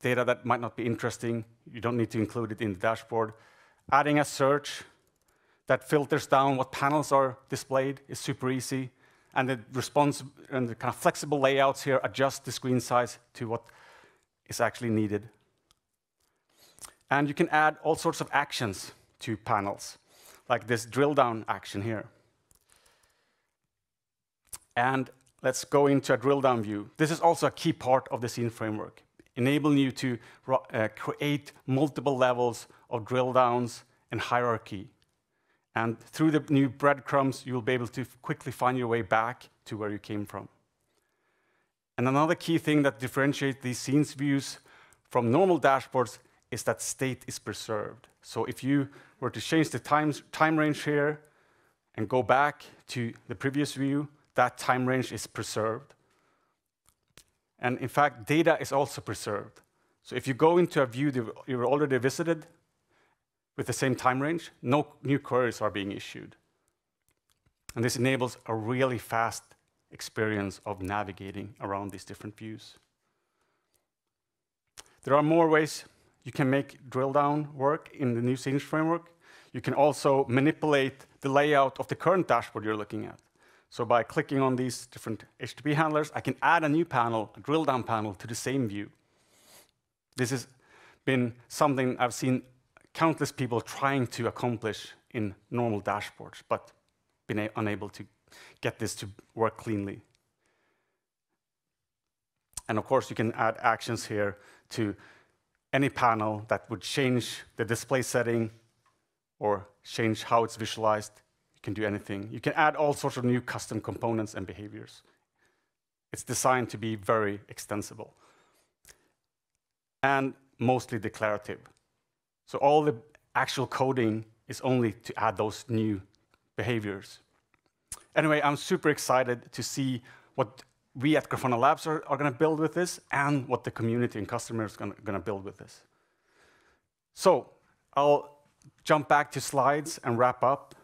data that might not be interesting, you don't need to include it in the dashboard. Adding a search that filters down what panels are displayed is super easy. And the response and the kind of flexible layouts here adjust the screen size to what is actually needed. And you can add all sorts of actions to panels, like this drill down action here. And let's go into a drill down view. This is also a key part of the scene framework, enabling you to uh, create multiple levels of drill downs and hierarchy and through the new breadcrumbs, you'll be able to quickly find your way back to where you came from. And another key thing that differentiates these scenes views from normal dashboards is that state is preserved. So if you were to change the time, time range here and go back to the previous view, that time range is preserved. And in fact, data is also preserved. So if you go into a view that you already visited, with the same time range, no new queries are being issued. And this enables a really fast experience of navigating around these different views. There are more ways you can make drill down work in the new scenes framework. You can also manipulate the layout of the current dashboard you're looking at. So by clicking on these different HTTP handlers, I can add a new panel, a drill down panel, to the same view. This has been something I've seen countless people trying to accomplish in normal dashboards, but been unable to get this to work cleanly. And of course, you can add actions here to any panel that would change the display setting or change how it's visualized. You can do anything. You can add all sorts of new custom components and behaviors. It's designed to be very extensible and mostly declarative. So all the actual coding is only to add those new behaviors. Anyway, I'm super excited to see what we at Grafana Labs are, are going to build with this and what the community and customers are going to build with this. So I'll jump back to slides and wrap up.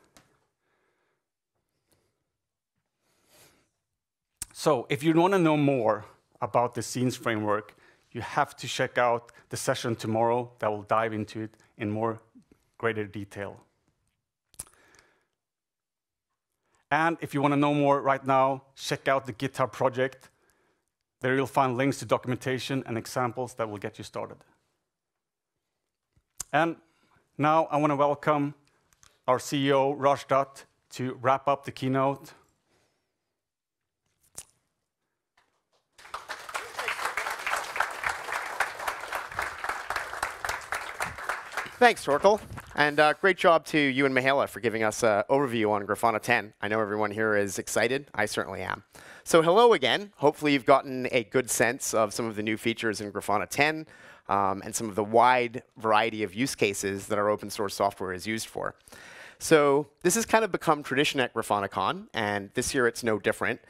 So if you want to know more about the scenes framework, you have to check out the session tomorrow that will dive into it in more greater detail. And if you want to know more right now, check out the GitHub project. There you'll find links to documentation and examples that will get you started. And now I want to welcome our CEO, Raj Dutt, to wrap up the keynote. Thanks, Torkel. And uh, great job to you and Mihaela for giving us an overview on Grafana 10. I know everyone here is excited. I certainly am. So hello again. Hopefully you've gotten a good sense of some of the new features in Grafana 10 um, and some of the wide variety of use cases that our open source software is used for. So this has kind of become tradition at GrafanaCon, and this year it's no different.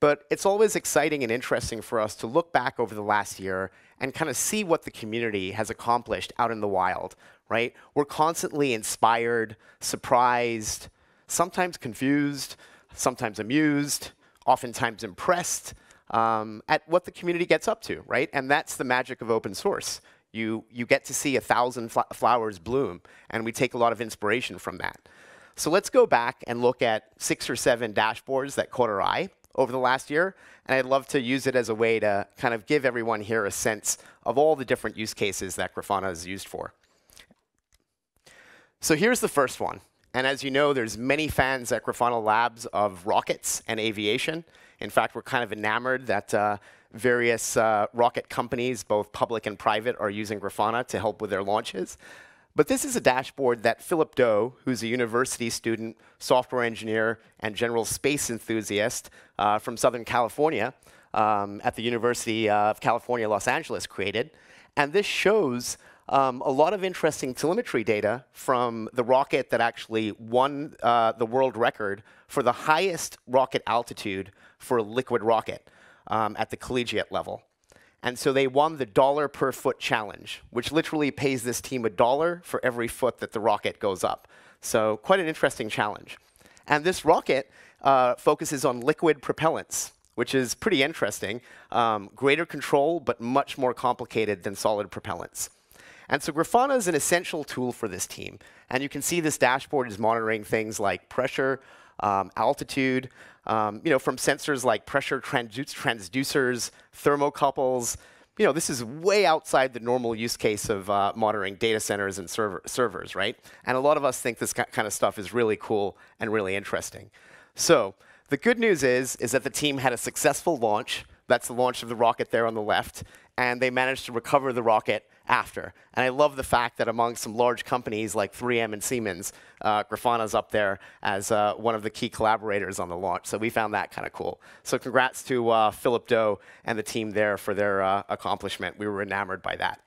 But it's always exciting and interesting for us to look back over the last year and kind of see what the community has accomplished out in the wild, right? We're constantly inspired, surprised, sometimes confused, sometimes amused, oftentimes impressed um, at what the community gets up to, right? And that's the magic of open source. You, you get to see a thousand fl flowers bloom, and we take a lot of inspiration from that. So let's go back and look at six or seven dashboards that caught our eye over the last year, and I'd love to use it as a way to kind of give everyone here a sense of all the different use cases that Grafana is used for. So here's the first one. And as you know, there's many fans at Grafana Labs of rockets and aviation. In fact, we're kind of enamored that uh, various uh, rocket companies, both public and private, are using Grafana to help with their launches. But this is a dashboard that Philip Doe, who's a university student, software engineer, and general space enthusiast uh, from Southern California um, at the University of California, Los Angeles, created. And this shows um, a lot of interesting telemetry data from the rocket that actually won uh, the world record for the highest rocket altitude for a liquid rocket um, at the collegiate level. And so they won the dollar per foot challenge, which literally pays this team a dollar for every foot that the rocket goes up. So quite an interesting challenge. And this rocket uh, focuses on liquid propellants, which is pretty interesting. Um, greater control, but much more complicated than solid propellants. And so Grafana is an essential tool for this team. And you can see this dashboard is monitoring things like pressure, um, altitude, um, you know, from sensors like pressure transducers, thermocouples. You know, this is way outside the normal use case of uh, monitoring data centers and server servers, right? And a lot of us think this kind of stuff is really cool and really interesting. So the good news is, is that the team had a successful launch. That's the launch of the rocket there on the left. And they managed to recover the rocket after. And I love the fact that among some large companies like 3M and Siemens, uh, Grafana's up there as uh, one of the key collaborators on the launch. So we found that kind of cool. So congrats to uh, Philip Doe and the team there for their uh, accomplishment. We were enamored by that.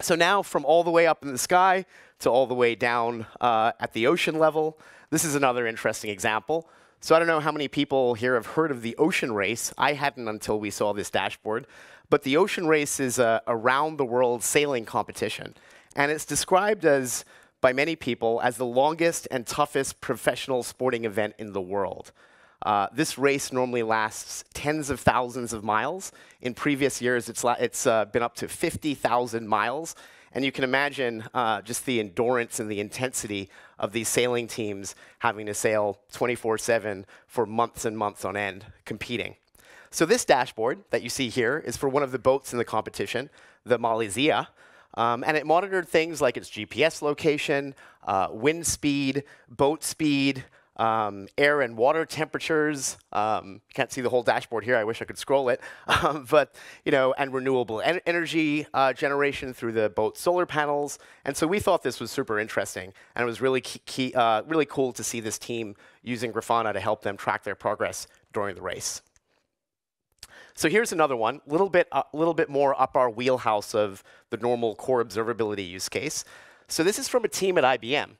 So now from all the way up in the sky to all the way down uh, at the ocean level, this is another interesting example. So I don't know how many people here have heard of the ocean race. I hadn't until we saw this dashboard. But the ocean race is a around the world sailing competition. And it's described as, by many people, as the longest and toughest professional sporting event in the world. Uh, this race normally lasts tens of thousands of miles. In previous years, it's, it's uh, been up to 50,000 miles. And you can imagine uh, just the endurance and the intensity of these sailing teams having to sail 24 7 for months and months on end, competing. So this dashboard that you see here is for one of the boats in the competition, the Malizia. Um, and it monitored things like its GPS location, uh, wind speed, boat speed, um, air and water temperatures. Um, can't see the whole dashboard here. I wish I could scroll it. Um, but you know, and renewable en energy uh, generation through the boat solar panels. And so we thought this was super interesting, and it was really key, uh, really cool to see this team using Grafana to help them track their progress during the race. So here's another one, a little bit, uh, little bit more up our wheelhouse of the normal core observability use case. So this is from a team at IBM.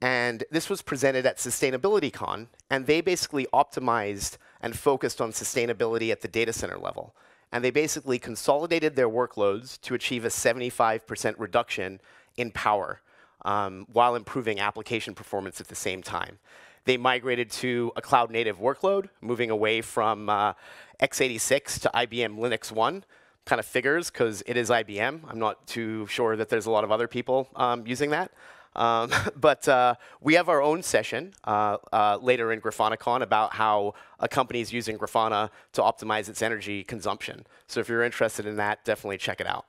And this was presented at SustainabilityCon, and they basically optimized and focused on sustainability at the data center level. And they basically consolidated their workloads to achieve a 75% reduction in power um, while improving application performance at the same time. They migrated to a cloud native workload, moving away from uh, x86 to IBM LinuxONE. Kind of figures because it is IBM. I'm not too sure that there's a lot of other people um, using that. Um, but uh, we have our own session uh, uh, later in GrafanaCon about how a company is using Grafana to optimize its energy consumption. So if you're interested in that, definitely check it out.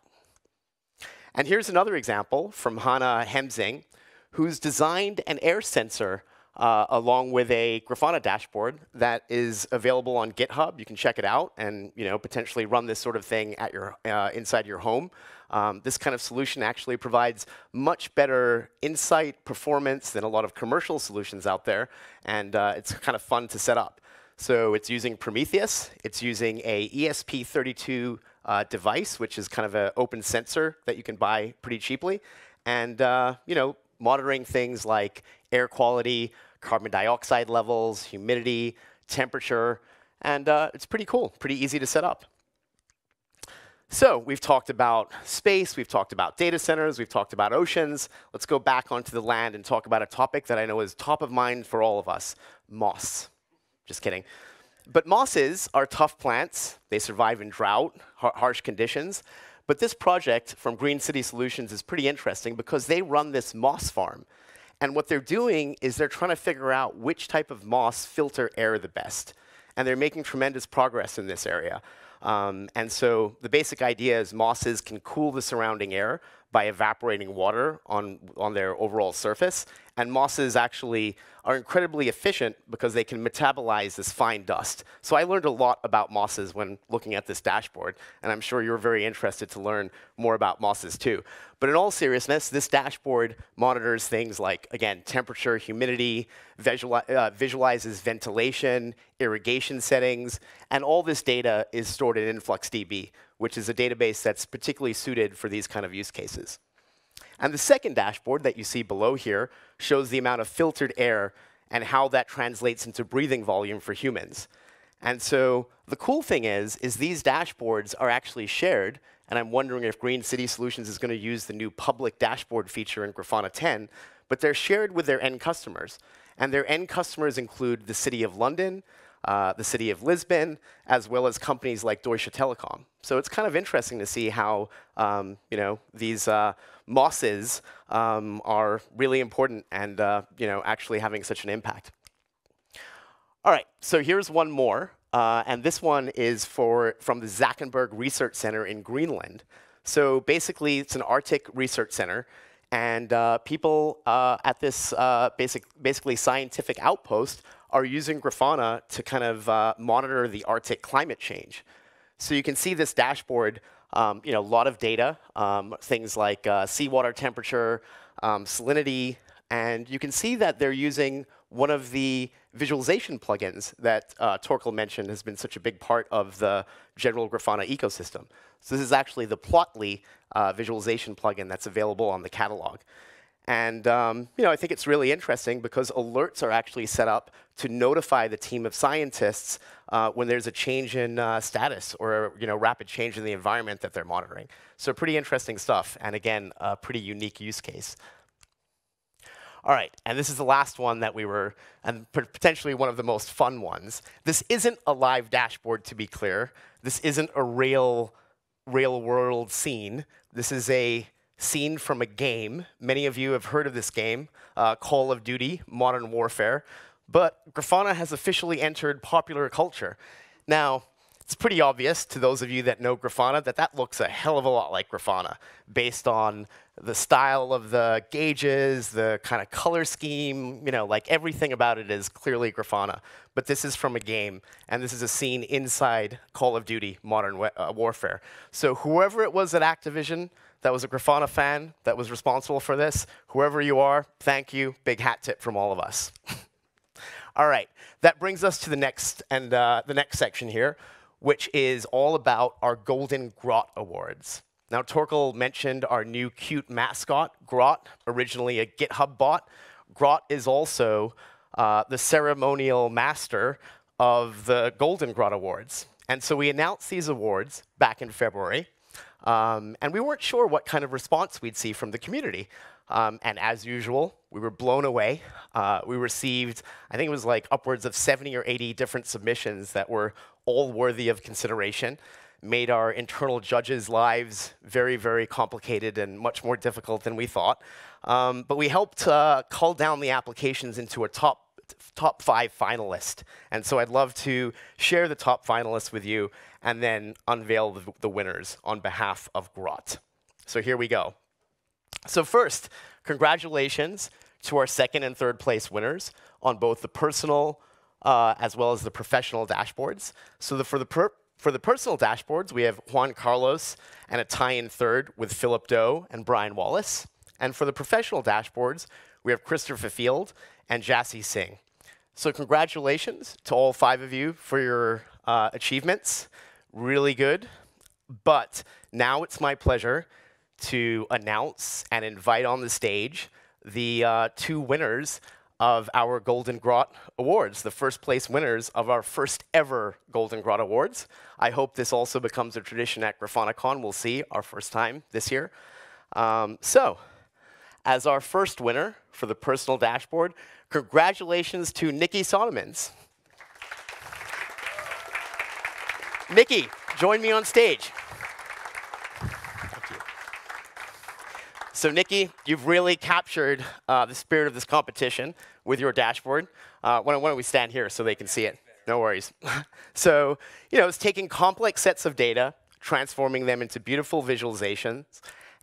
And here's another example from Hannah Hemsing, who's designed an air sensor uh, along with a Grafana dashboard that is available on GitHub. You can check it out and you know potentially run this sort of thing at your uh, inside your home. Um, this kind of solution actually provides much better insight performance than a lot of commercial solutions out there, and uh, it's kind of fun to set up. So it's using Prometheus. It's using a ESP32 uh, device, which is kind of an open sensor that you can buy pretty cheaply, and uh, you know monitoring things like air quality, carbon dioxide levels, humidity, temperature, and uh, it's pretty cool, pretty easy to set up. So we've talked about space, we've talked about data centers, we've talked about oceans. Let's go back onto the land and talk about a topic that I know is top of mind for all of us, moss. Just kidding. But mosses are tough plants. They survive in drought, har harsh conditions. But this project from Green City Solutions is pretty interesting because they run this moss farm. And what they're doing is they're trying to figure out which type of moss filter air the best. And they're making tremendous progress in this area. Um, and so the basic idea is mosses can cool the surrounding air by evaporating water on, on their overall surface. And mosses actually are incredibly efficient because they can metabolize this fine dust. So I learned a lot about mosses when looking at this dashboard, and I'm sure you're very interested to learn more about mosses too. But in all seriousness, this dashboard monitors things like, again, temperature, humidity, uh, visualizes ventilation, irrigation settings, and all this data is stored in InfluxDB, which is a database that's particularly suited for these kind of use cases. And the second dashboard that you see below here shows the amount of filtered air and how that translates into breathing volume for humans. And so the cool thing is, is these dashboards are actually shared, and I'm wondering if Green City Solutions is going to use the new public dashboard feature in Grafana 10, but they're shared with their end customers. And their end customers include the City of London, uh, the city of Lisbon, as well as companies like Deutsche Telekom. So it's kind of interesting to see how um, you know these uh, mosses um, are really important and uh, you know actually having such an impact. All right, so here's one more, uh, and this one is for from the Zackenberg Research Center in Greenland. So basically, it's an Arctic research center, and uh, people uh, at this basic, basically scientific outpost are using Grafana to kind of uh, monitor the Arctic climate change. So you can see this dashboard, um, you know, a lot of data, um, things like uh, seawater temperature, um, salinity, and you can see that they're using one of the visualization plugins that uh, Torkel mentioned has been such a big part of the general Grafana ecosystem. So this is actually the Plotly uh, visualization plugin that's available on the catalog. And um, you know, I think it's really interesting because alerts are actually set up to notify the team of scientists uh, when there's a change in uh, status or you know, rapid change in the environment that they're monitoring. So pretty interesting stuff, and again, a pretty unique use case. All right, and this is the last one that we were, and potentially one of the most fun ones. This isn't a live dashboard, to be clear. This isn't a real, real world scene. This is a scene from a game. Many of you have heard of this game, uh, Call of Duty Modern Warfare, but Grafana has officially entered popular culture. Now, it's pretty obvious to those of you that know Grafana that that looks a hell of a lot like Grafana, based on the style of the gauges, the kind of color scheme, you know, like everything about it is clearly Grafana. But this is from a game, and this is a scene inside Call of Duty Modern uh, Warfare. So whoever it was at Activision that was a Grafana fan that was responsible for this, whoever you are, thank you. Big hat tip from all of us. all right, that brings us to the next and uh, the next section here, which is all about our Golden Grot Awards. Now, Torkel mentioned our new cute mascot, Grot, originally a GitHub bot. Grot is also uh, the ceremonial master of the Golden Grot Awards. And so we announced these awards back in February. Um, and we weren't sure what kind of response we'd see from the community. Um, and as usual, we were blown away. Uh, we received, I think it was like upwards of 70 or 80 different submissions that were all worthy of consideration, made our internal judges' lives very, very complicated and much more difficult than we thought. Um, but we helped uh, cull down the applications into a top top five finalist. And so I'd love to share the top finalists with you and then unveil the, the winners on behalf of Grot. So here we go. So first, congratulations to our second and third place winners on both the personal uh, as well as the professional dashboards. So the, for, the for the personal dashboards, we have Juan Carlos and a tie-in third with Philip Doe and Brian Wallace. And for the professional dashboards, we have Christopher Field and Jassy Singh. So congratulations to all five of you for your uh, achievements. Really good. But now it's my pleasure to announce and invite on the stage the uh, two winners of our Golden Grot Awards, the first place winners of our first ever Golden Grot Awards. I hope this also becomes a tradition at GrafanaCon. We'll see, our first time this year. Um, so, as our first winner for the personal dashboard, congratulations to Nikki Sonomans. Nikki, join me on stage. Thank you. So Nikki, you've really captured uh, the spirit of this competition with your dashboard. Uh, why, don't, we stand here so they can see it? No worries. so, you know, it's taking complex sets of data, transforming them into beautiful visualizations,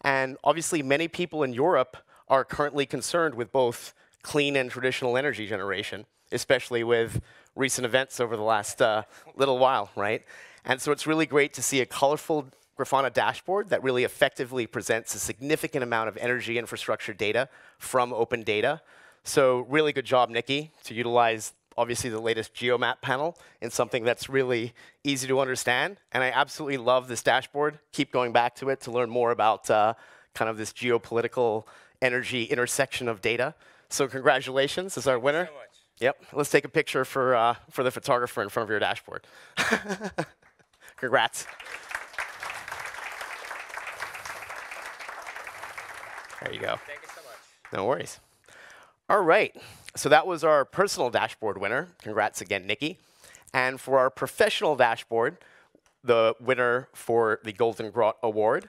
And obviously, many people in Europe are currently concerned with both clean and traditional energy generation, especially with recent events over the last uh, little while, right? And so it's really great to see a colorful Grafana dashboard that really effectively presents a significant amount of energy infrastructure data from open data. So really good job, Nikki, to utilize obviously the latest GeoMap panel in something that's really easy to understand. And I absolutely love this dashboard. Keep going back to it to learn more about uh, kind of this geopolitical energy intersection of data. So congratulations as our winner. So yep. Let's take a picture for, uh, for the photographer in front of your dashboard. Congrats. There you go. Thank you so much. No worries. All right. So that was our personal dashboard winner. Congrats again, Nikki. And for our professional dashboard, the winner for the Golden Grot Award,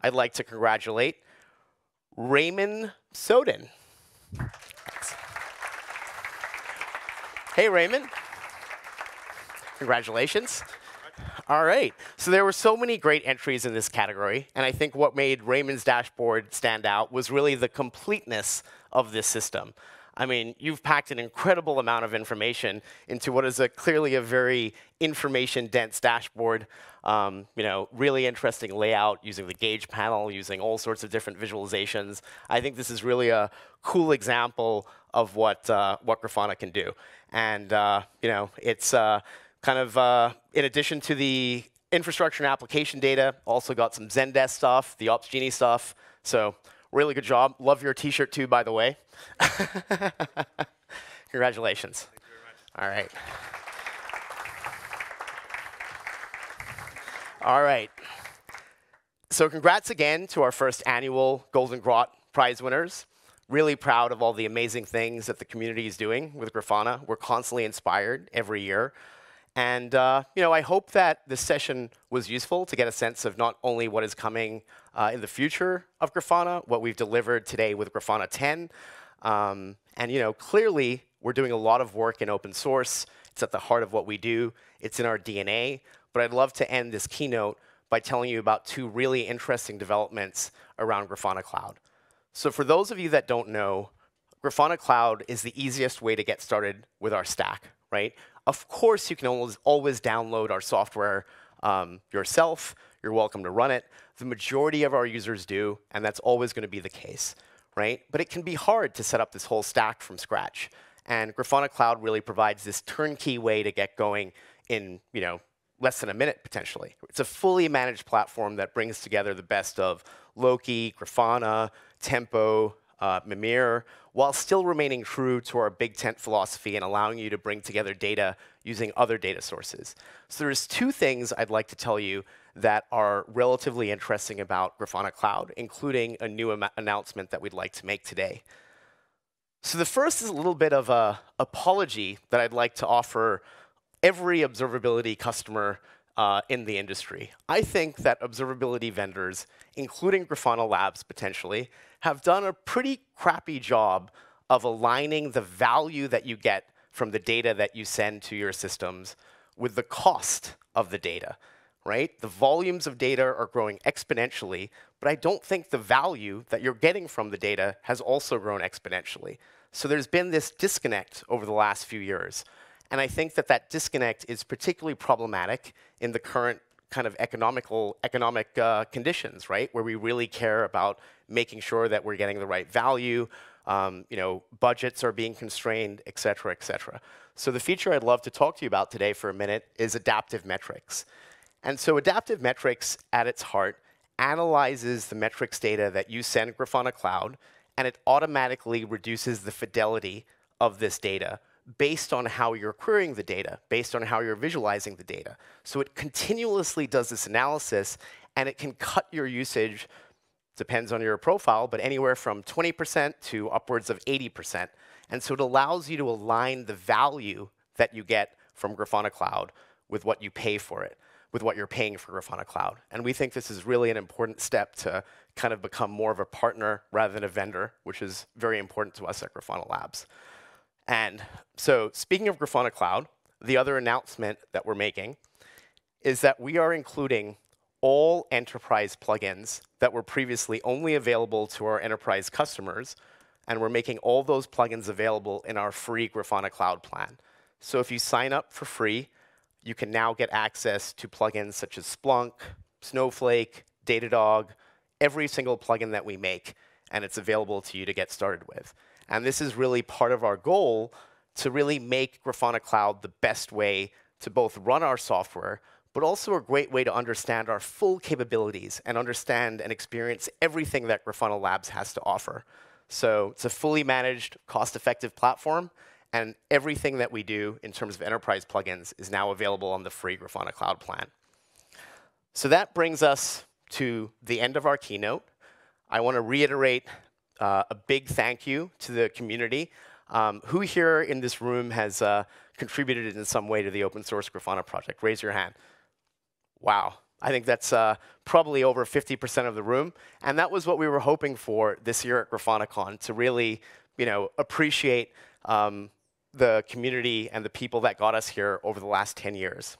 I'd like to congratulate Raymond Soden. Hey, Raymond. Congratulations. All right. So there were so many great entries in this category, and I think what made Raymond's dashboard stand out was really the completeness of this system. I mean, you've packed an incredible amount of information into what is a, clearly a very information-dense dashboard. Um, you know, really interesting layout using the gauge panel, using all sorts of different visualizations. I think this is really a cool example of what uh, what Grafana can do. And uh, you know, it's uh, kind of uh, in addition to the infrastructure and application data, also got some Zendesk stuff, the OpsGenie stuff. So really good job. Love your T-shirt too, by the way. Congratulations. All right. All right. So congrats again to our first annual Golden Grot Prize winners. Really proud of all the amazing things that the community is doing with Grafana. We're constantly inspired every year. And uh, you know, I hope that this session was useful to get a sense of not only what is coming uh, in the future of Grafana, what we've delivered today with Grafana 10, um, and you know, clearly we're doing a lot of work in open source. It's at the heart of what we do. It's in our DNA. But I'd love to end this keynote by telling you about two really interesting developments around Grafana Cloud. So for those of you that don't know, Grafana Cloud is the easiest way to get started with our stack, right? Of course, you can always, always download our software um, yourself. You're welcome to run it. The majority of our users do, and that's always going to be the case, right? But it can be hard to set up this whole stack from scratch. And Grafana Cloud really provides this turnkey way to get going in, you know, less than a minute potentially. It's a fully managed platform that brings together the best of Loki, Grafana, Tempo, uh, Mimir, while still remaining true to our big tent philosophy and allowing you to bring together data using other data sources. So there's two things I'd like to tell you that are relatively interesting about Grafana Cloud, including a new announcement that we'd like to make today. So the first is a little bit of a apology that I'd like to offer every observability customer uh, in the industry. I think that observability vendors, including Grafana Labs potentially, have done a pretty crappy job of aligning the value that you get from the data that you send to your systems with the cost of the data, right? The volumes of data are growing exponentially, but I don't think the value that you're getting from the data has also grown exponentially. So there's been this disconnect over the last few years. And I think that that disconnect is particularly problematic in the current kind of economical economic uh, conditions, right? Where we really care about making sure that we're getting the right value, um, you know, budgets are being constrained, et cetera, et cetera. So the feature I'd love to talk to you about today for a minute is adaptive metrics. And so adaptive metrics at its heart analyzes the metrics data that you send Grafana Cloud, and it automatically reduces the fidelity of this data based on how you're querying the data, based on how you're visualizing the data. So it continuously does this analysis, and it can cut your usage, depends on your profile, but anywhere from 20% to upwards of 80%. And so it allows you to align the value that you get from Grafana Cloud with what you pay for it, with what you're paying for Grafana Cloud. And we think this is really an important step to kind of become more of a partner rather than a vendor, which is very important to us at Grafana Labs. And so speaking of Grafana Cloud, the other announcement that we're making is that we are including all enterprise plugins that were previously only available to our enterprise customers, and we're making all those plugins available in our free Grafana Cloud plan. So if you sign up for free, you can now get access to plugins such as Splunk, Snowflake, Datadog, every single plugin that we make, and it's available to you to get started with. And this is really part of our goal to really make Grafana Cloud the best way to both run our software, but also a great way to understand our full capabilities and understand and experience everything that Grafana Labs has to offer. So it's a fully managed, cost-effective platform, and everything that we do in terms of enterprise plugins is now available on the free Grafana Cloud plan. So that brings us to the end of our keynote. I want to reiterate uh, a big thank you to the community. Um, who here in this room has uh, contributed in some way to the open source Grafana project? Raise your hand. Wow. I think that's uh, probably over 50% of the room. And that was what we were hoping for this year at GrafanaCon, to really you know, appreciate um, the community and the people that got us here over the last 10 years.